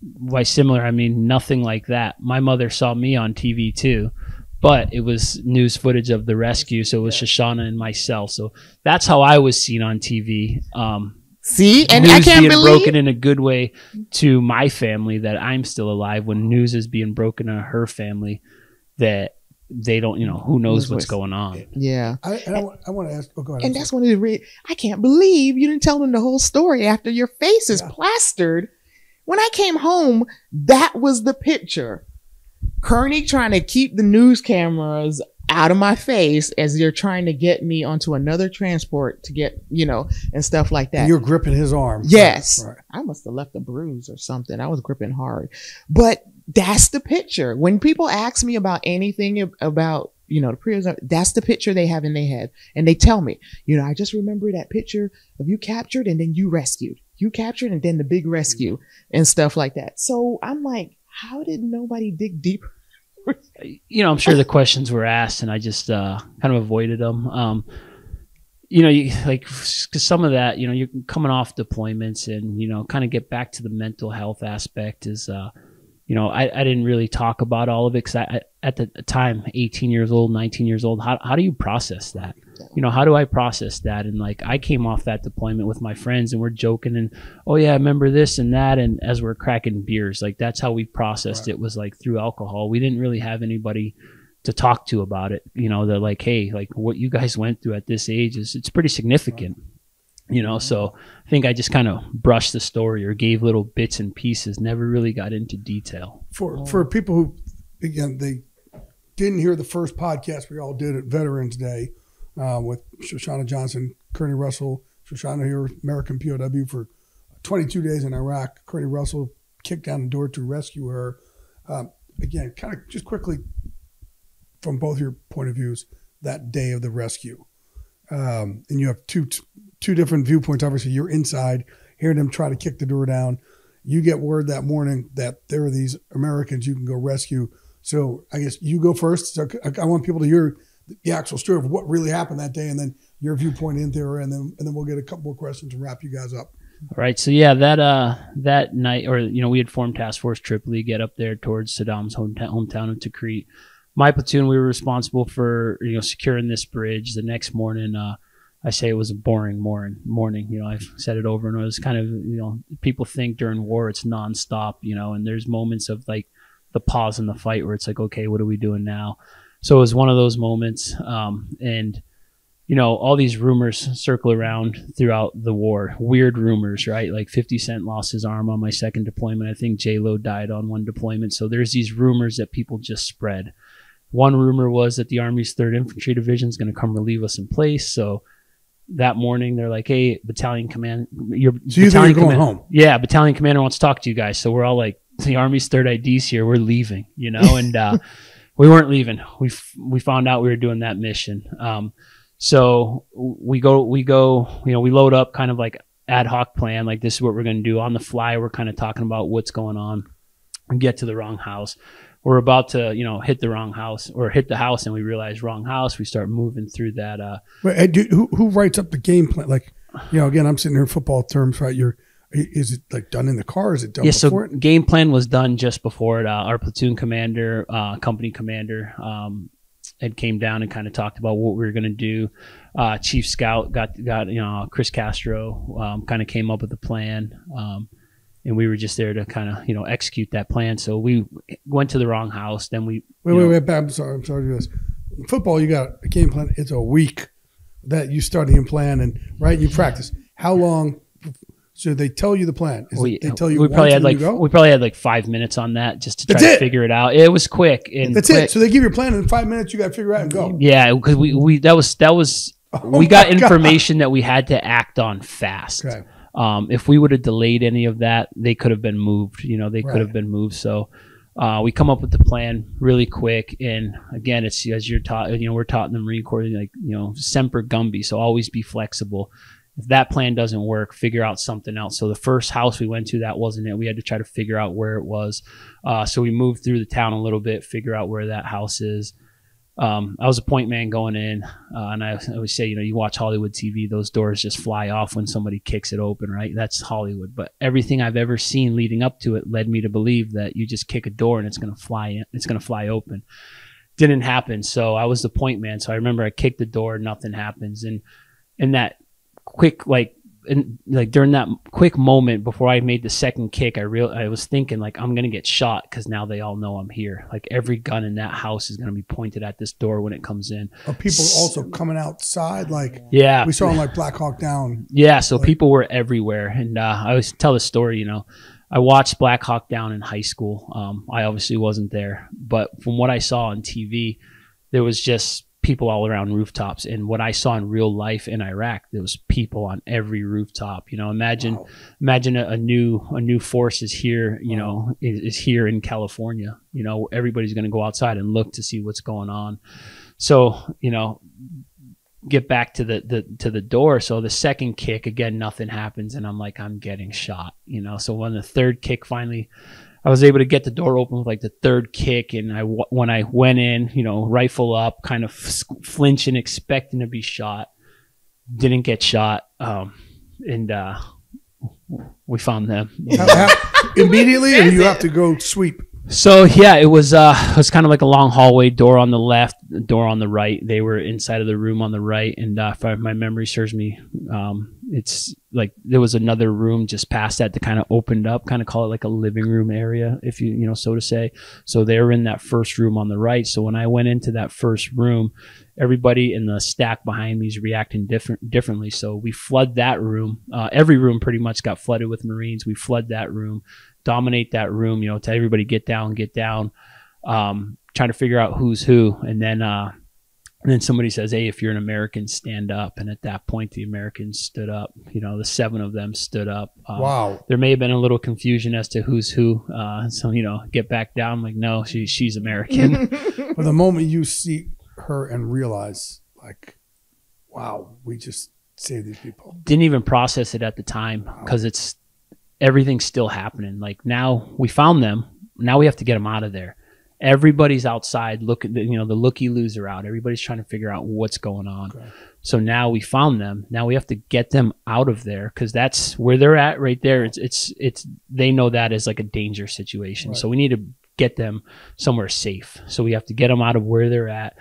Why similar, I mean nothing like that. My mother saw me on TV too, but it was news footage of the rescue. So it was Shoshana and myself. So that's how I was seen on TV. Um, See, and I can't being believe broken in a good way to my family that I'm still alive. When news is being broken to her family, that they don't, you know, who knows what's going on. Yeah. I, and I, I want to ask, oh, go ahead. And that's one of the, re- I can't believe you didn't tell them the whole story after your face is yeah. plastered. When I came home, that was the picture. Curney trying to keep the news cameras out of my face as they're trying to get me onto another transport to get, you know, and stuff like that. And you're gripping his arm. Yes. Right. I must have left a bruise or something. I was gripping hard. But that's the picture. When people ask me about anything about, you know, the prison, that's the picture they have in their head. And they tell me, you know, I just remember that picture of you captured and then you rescued. You captured and then the big rescue and stuff like that. So I'm like, how did nobody dig deeper? You know, I'm sure the questions were asked and I just uh, kind of avoided them. Um, you know, you, like cause some of that, you know, you're coming off deployments and, you know, kind of get back to the mental health aspect is, uh, you know, I, I didn't really talk about all of it because I, I, at the time, 18 years old, 19 years old, how, how do you process that? You know, how do I process that? And like, I came off that deployment with my friends and we're joking and, oh yeah, I remember this and that. And as we're cracking beers, like that's how we processed right. it was like through alcohol. We didn't really have anybody to talk to about it. You know, they're like, hey, like what you guys went through at this age is, it's pretty significant. Right you know so i think i just kind of brushed the story or gave little bits and pieces never really got into detail for oh. for people who again they didn't hear the first podcast we all did at veterans day uh, with shoshana johnson curney russell shoshana here american pow for 22 days in iraq curney russell kicked down the door to rescue her um, again kind of just quickly from both your point of views that day of the rescue um, and you have two two different viewpoints. Obviously, you're inside hearing them try to kick the door down. You get word that morning that there are these Americans you can go rescue. So I guess you go first. So I want people to hear the actual story of what really happened that day, and then your viewpoint in there, and then and then we'll get a couple more questions and wrap you guys up. All right. So yeah, that uh that night, or you know, we had formed Task Force Tripoli, get up there towards Saddam's hometown, hometown of Tikrit. My platoon, we were responsible for you know securing this bridge. The next morning, uh, I say it was a boring morning. Morning, you know, I've said it over and it was kind of, you know, people think during war it's nonstop, you know, and there's moments of like the pause in the fight where it's like, okay, what are we doing now? So it was one of those moments, um, and you know, all these rumors circle around throughout the war. Weird rumors, right? Like 50 Cent lost his arm on my second deployment. I think J Lo died on one deployment. So there's these rumors that people just spread. One rumor was that the Army's Third Infantry Division is going to come relieve us in place. So that morning they're like, "Hey, battalion command, your So you battalion you're going command- home? Yeah, battalion commander wants to talk to you guys." So we're all like, "The Army's third IDs here. We're leaving," you know, and uh, we weren't leaving. We we found out we were doing that mission. Um, so we go we go you know we load up kind of like ad hoc plan like this is what we're going to do on the fly. We're kind of talking about what's going on. We get to the wrong house. We're about to you know hit the wrong house or hit the house and we realize wrong house. We start moving through that. Uh, Wait, who who writes up the game plan? Like, you know, again, I'm sitting here in football terms, right? You're is it like done in the car? Is it done yeah, so it? game plan was done just before it. Uh, our platoon commander, uh, company commander, um, had came down and kind of talked about what we were going to do. Uh, Chief Scout got got you know Chris Castro um, kind of came up with a plan, um, and we were just there to kind of you know execute that plan. So we went to the wrong house. Then we Wait, wait, know, wait. I'm sorry. I'm sorry to do this. In football, you got a game plan. It's a week that you study and plan, and right, you practice. How long? So they tell you the plan. Is we, it, they tell you we probably had like we probably had like five minutes on that just to try to figure it out. It was quick and That's quick. it. So they give you a plan, and in five minutes, you got to figure out and go. Yeah, because we, we that was that was Oh we got my God. information that we had to act on fast. Okay. Um, if we would have delayed any of that, they could have been moved. You know, they could have been moved. So uh, we come up with the plan really quick. And again, it's as you're taught. You know, we're taught in the Marine Corps, like you know, semper gumby. So always be flexible. If that plan doesn't work, figure out something else. So the first house we went to, that wasn't it. We had to try to figure out where it was. Uh, so we moved through the town a little bit, figure out where that house is. Um, I was a point man going in, uh, and I always say, you know, you watch Hollywood TV, those doors just fly off when somebody kicks it open, right? That's Hollywood. But everything I've ever seen leading up to it led me to believe that you just kick a door and it's going to fly in, it's going to fly open. Didn't happen. So I was the point man. So I remember I kicked the door, nothing happens, and and that quick like and like during that quick moment before I made the second kick, I real I was thinking like I'm gonna get shot because now they all know I'm here. Like every gun in that house is gonna be pointed at this door when it comes in. Are people also coming outside? Like Yeah, we saw in like Black Hawk Down. yeah. So Like- people were everywhere, and uh, I always tell the story. You know, I watched Black Hawk Down in high school. Um, I obviously wasn't there, but from what I saw on TV, there was just people all around rooftops. And what I saw in real life in Iraq, there was people on every rooftop. You know, imagine Wow. imagine a, a new a new force is here. You know, is, is here in California. You know, everybody's going to go outside and look to see what's going on. So you know, get back to the, the to the door. So the second kick again, nothing happens, and I'm like, I'm getting shot. You know. So when the third kick finally. I was able to get the door open with like the third kick, and I when I went in, you know, rifle up, kind of f- flinching, expecting to be shot, didn't get shot, um, and uh, we found them. How- how- immediately, or you have to go sweep. So yeah, it was uh it was kind of like a long hallway, door on the left, door on the right. They were inside of the room on the right, and uh, if I, my memory serves me, um, it's like there was another room just past that that kind of opened up, kind of call it like a living room area, if you you know so to say. So they were in that first room on the right. So when I went into that first room, everybody in the stack behind me is reacting different differently. So we flood that room. Uh, every room pretty much got flooded with Marines. We flood that room dominate that room, you know, tell everybody get down, get down, um, trying to figure out who's who. And then, uh, and then somebody says, Hey, if you're an American, stand up. And at that point, the Americans stood up, you know, the seven of them stood up. Um, Wow. There may have been a little confusion as to who's who. Uh, so, you know, get back down. Like, no, she, she's American. But the moment you see her and realize, like, wow, we just saved these people. didn't even process it at the time because it's everything's still happening. Like now we found them. Now we have to get them out of there. Everybody's outside looking, you know, the looky loser out. Everybody's trying to figure out what's going on. So now we found them. Now we have to get them out of there because that's where they're at right there. It's, it's, it's, they know that as like a danger situation. So we need to get them somewhere safe. So we have to get them out of where they're at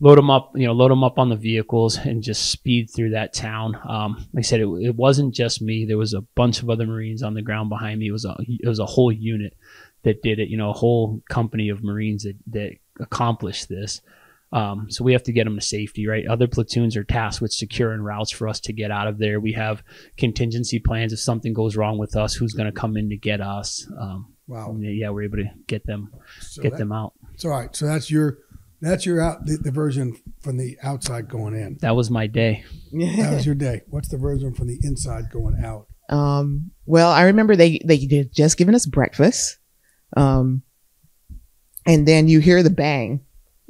load them up, you know, load them up on the vehicles and just speed through that town. Um, like I said, it, it wasn't just me. There was a bunch of other Marines on the ground behind me. It was a, it was a whole unit that did it, you know, a whole company of Marines that, that accomplished this. Um, so we have to get them to safety, right? Other platoons are tasked with securing routes for us to get out of there. We have contingency plans if something goes wrong with us, who's going to come in to get us. Um, Wow. yeah, we're able to get them, So get that- them out. So all right. So that's your That's your out the, the version from the outside going in. That was my day. That was your day. What's the version from the inside going out? Um, well, I remember they they had just given us breakfast, um, and then you hear the bang,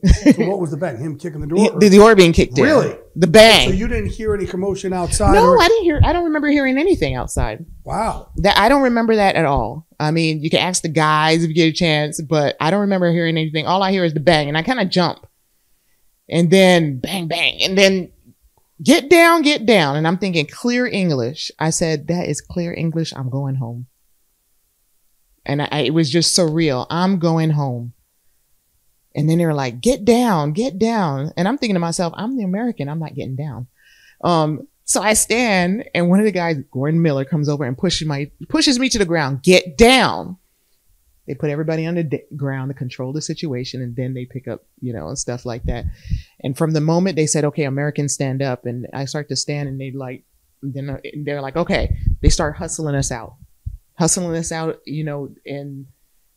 So what was the bang? Him kicking the door? or- the door being kicked in. Really? The bang. So you didn't hear any commotion outside? no, or- I didn't hear. I don't remember hearing anything outside. wow. That I don't remember that at all. I mean, you can ask the guys if you get a chance, but I don't remember hearing anything. All I hear is the bang, and I kind of jump, and then bang, bang, and then get down, get down, and I'm thinking clear English. I said that is clear English. I'm going home, and I, it was just surreal. I'm going home. And then they were like, "Get down, get down," and I'm thinking to myself, "I'm the American. I'm not getting down." Um, so I stand, and one of the guys, Gordon Miller, comes over and pushes my pushes me to the ground. Get down. They put everybody on the d- ground to control the situation, and then they pick up, you know, and stuff like that. And from the moment they said, "Okay, Americans stand up," and I start to stand, and they like, then uh, they're like, "Okay," they start hustling us out, hustling us out, you know, and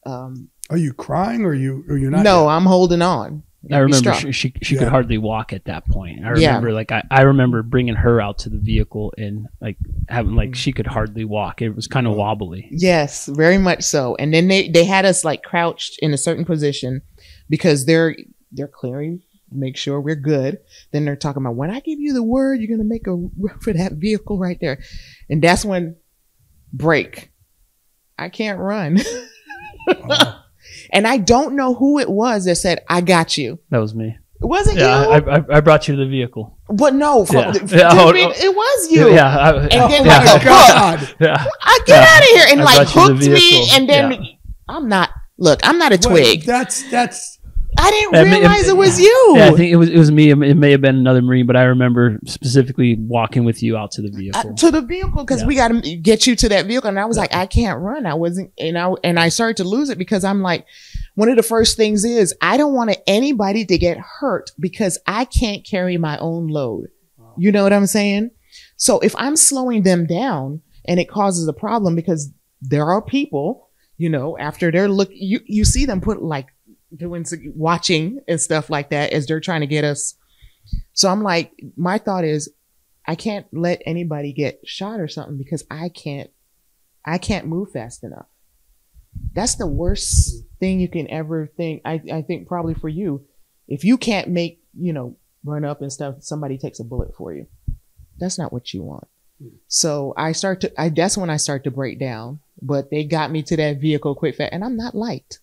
um, Are you crying or you or you not? no, I'm holding on. I remember she she, she Yeah. could hardly walk at that point. I Yeah. remember like I, I remember bringing her out to the vehicle and like having like mm. she could hardly walk. It was kind of wobbly. Yes, very much so. And then they they had us like crouched in a certain position because they're they're clearing, make sure we're good. Then they're talking about when I give you the word, you're gonna make a run for that vehicle right there, and that's when break. I can't run, Oh, and I don't know who it was that said I got you. That was me. Was it Yeah, you? I, I, I brought you to the vehicle. but no, from, Yeah. to Yeah, oh, me, no. it was you. Yeah, I, And then yeah, like a. God. yeah. I get Yeah. out of here and I like brought you the hooked me, and then Yeah. I'm not. Look, I'm not a twig. Wait, that's that's I didn't It may- realize it, was you. Yeah, I think it was it was me. It may- have been another marine, but I remember specifically walking with you out to the Uh, vehicle. to the vehicle because Yeah. we got to get you to that vehicle. And I was like, I can't run. I wasn't, and I and I started to lose it because I'm like, one of the first things is I don't want anybody to get hurt because I can't carry my own load. You know what I'm saying? So if I'm slowing them down and it causes a problem because there are people, you know, after they're look, you you see them put like doing watching and stuff like that as they're trying to get us. So I'm like, my thought is, I can't let anybody get shot or something because I can't I can't move fast enough. That's the worst thing you can ever think. I, I think probably for you, if you can't make, you know, run up and stuff, somebody takes a bullet for you. That's not what you want. So I start to I that's when I start to break down. But they got me to that vehicle quick fast and I'm not light.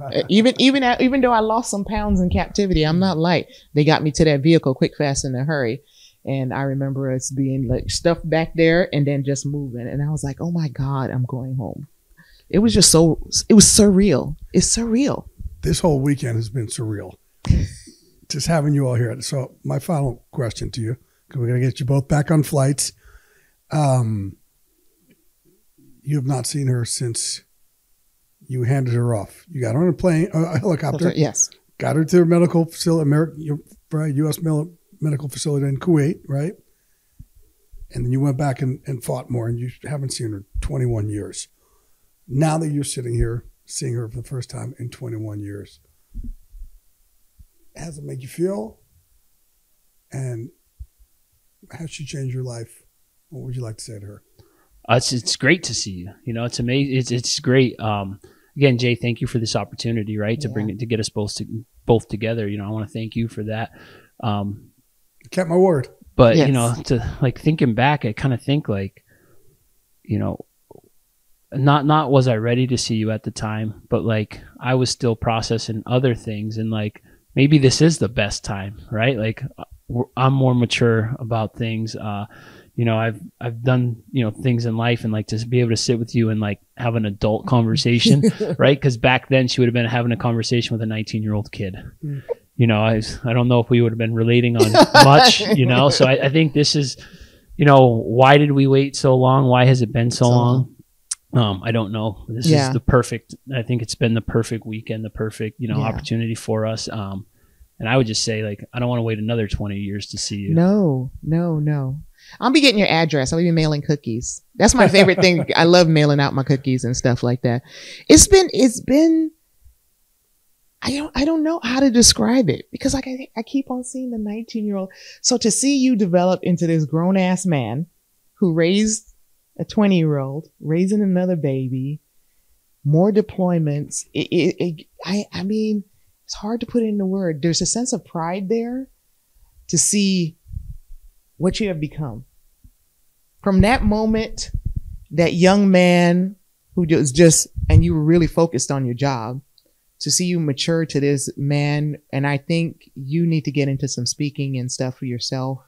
Uh, even even at, even though I lost some pounds in captivity, I'm not light. They got me to that vehicle quick, fast, in a hurry, and I remember us being like stuffed back there and then just moving, and I was like, "Oh my god, I'm going home." It was just so it was surreal. It's surreal. this whole weekend has been surreal. Just having you all here. So my final question to you, because we're gonna get you both back on flights. Um, you have not seen her since you handed her off. You got her on a plane, uh, a helicopter, Yes, got her to a medical facility, American, right, U.S. medical facility in Kuwait, right? And then you went back and, and fought more, and you haven't seen her 21 years. Now that you're sitting here seeing her for the first time in 21 years, how does it make you feel? And how she changed your life? What would you like to say to her? Uh, it's it's great to see you. You know, it's amazing. It's it's great. Um, again, Jay, thank you for this opportunity, right, to bring it to get us both to, both together. You know, I want to thank you for that. Um, Kept my word. but Yes. you know, to like thinking back, I kind of think like, you know, not not was I ready to see you at the time, but like I was still processing other things, and like maybe this is the best time, right? Like uh, I'm more mature about things. Uh, you know, I've I've done you know things in life, and like to be able to sit with you and like have an adult conversation, right? Because back then she would have been having a conversation with a 19 year old kid. Mm. You know, I I don't know if we would have been relating on much. You know, so I, I think this is, you know, why did we wait so long? Why has it been so So long? Um, I don't know. This Yeah. is the perfect. I think it's been the perfect weekend, the perfect you know Yeah. opportunity for us. Um, and I would just say like I don't want to wait another 20 years to see you. no, no, no. I'll be getting your address. I'll be mailing cookies. That's my favorite thing. I love mailing out my cookies and stuff like that. It's been it's been I don't I don't know how to describe it because like I, I keep on seeing the 19 year old. So to see you develop into this grown ass man who raised a 20 year old, raising another baby, more deployments. It, it, it, I I mean, it's hard to put into word. There's a sense of pride there to see what you have become. From that moment, that young man who was just and you were really focused on your job to see you mature to this man. And I think you need to get into some speaking and stuff for yourself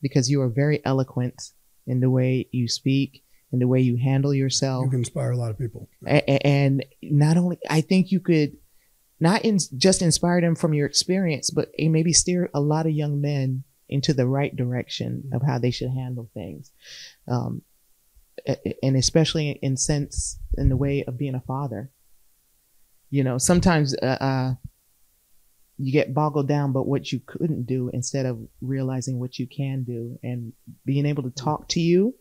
because you are very eloquent in the way you speak and the way you handle yourself. You can inspire a lot of people. And not only, I think you could not in, just inspire them from your experience, but maybe steer a lot of young men into the right direction of how they should handle things. Um, and especially in sense in the way of being a father you know, sometimes uh, uh, you get boggled down but what you couldn't do instead of realizing what you can do and being able to talk to you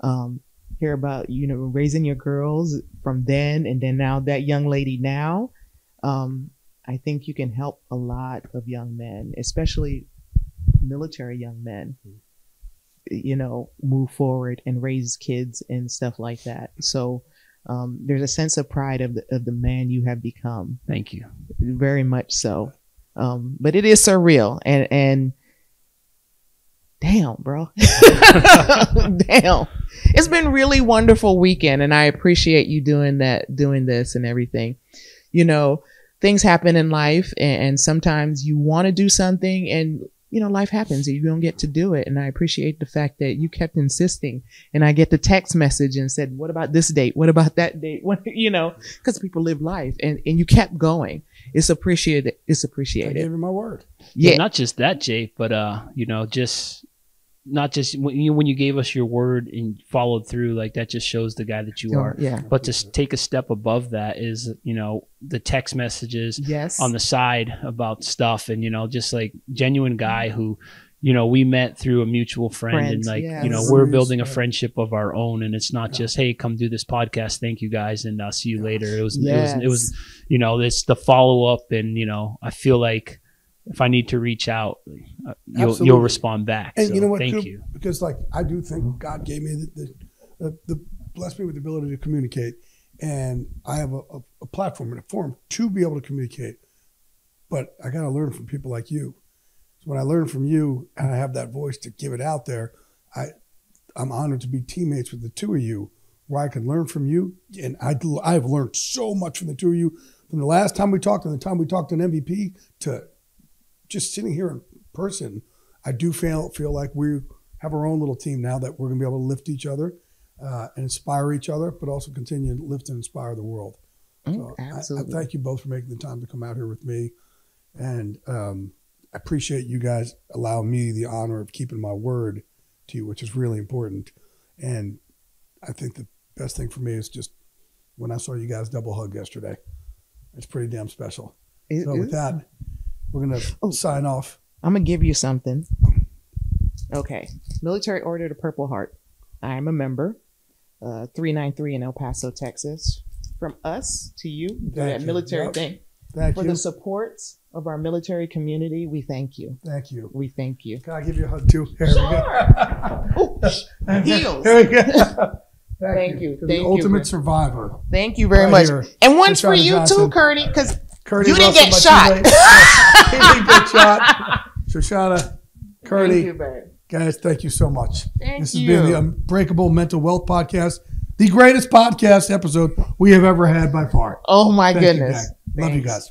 um, hear about you know raising your girls from then and then now that young lady now um, i think you can help a lot of young men especially military young men you know move forward and raise kids and stuff like that so um, there's a sense of pride of the, of the man you have become. Thank you. Very much so. Um, but it is surreal and, and damn, bro. damn. It's been really wonderful weekend and I appreciate you doing that, doing this and everything. You know, things happen in life and, and sometimes you want to do something and you know, life happens and you don't get to do it. And I appreciate the fact that you kept insisting. And I get the text message and said, what about this date? What about that date? What, you know, because people live life and, and you kept going. It's appreciated. It's appreciated. I gave you my word. Yeah. yeah. Not just that, Jay, but, uh, you know, just not just when you, when you gave us your word and followed through like that just shows the guy that you oh, are. yeah. But to take a step above that is you know the text messages yes. on the side about stuff and you know just like genuine guy who you know we met through a mutual friend Friends, and like yes. you know we're building a friendship of our own and it's not just hey come do this podcast. Thank you guys and i'll see you later. It was yes. it was it was you know it's the follow up and you know i feel like if I need to reach out, uh, you'll, you'll respond back. And so you know what? Thank you. Because like I do think God gave me the, the, the blessed me with the ability to communicate, and I have a, a, a platform and a forum to be able to communicate. But I got to learn from people like you. So when I learn from you and I have that voice to give it out there, I I'm honored to be teammates with the two of you, where I can learn from you, and I I've learned so much from the two of you. From the last time we talked and the time we talked on MVP to just sitting here in person, I do feel feel like we have our own little team now that we're going to be able to lift each other uh, and inspire each other, but also continue to lift and inspire the world. Mm, so absolutely. I, I, thank you both for making the time to come out here with me, and um, I appreciate you guys allowing me the honor of keeping my word to you, which is really important. And I think the best thing for me is just when I saw you guys double hug yesterday. It's pretty damn special. It so is. with that, we're gonna oh, sign off. I'm gonna give you something. Okay, Military Order to Purple Heart. I am a member. Uh, 393 in El Paso, Texas. From us to you, that you. military yep. thing. Thank For you. the support of our military community, we thank you. Thank you. We thank you. Can I give you a hug too? Here sure. we go. Heels. Here we go. Thank, thank you. you. Thank the ultimate survivor. Thank you very right much. Here. And one's for you too, Curney, because Curney you didn't get shot. he didn't get shot. Shoshana, Curney, thank you, guys, thank you so much. Thank this you. has been the Unbreakable Mental Wealth Podcast, the greatest podcast episode we have ever had by far. Oh my thank goodness. You, Love you guys.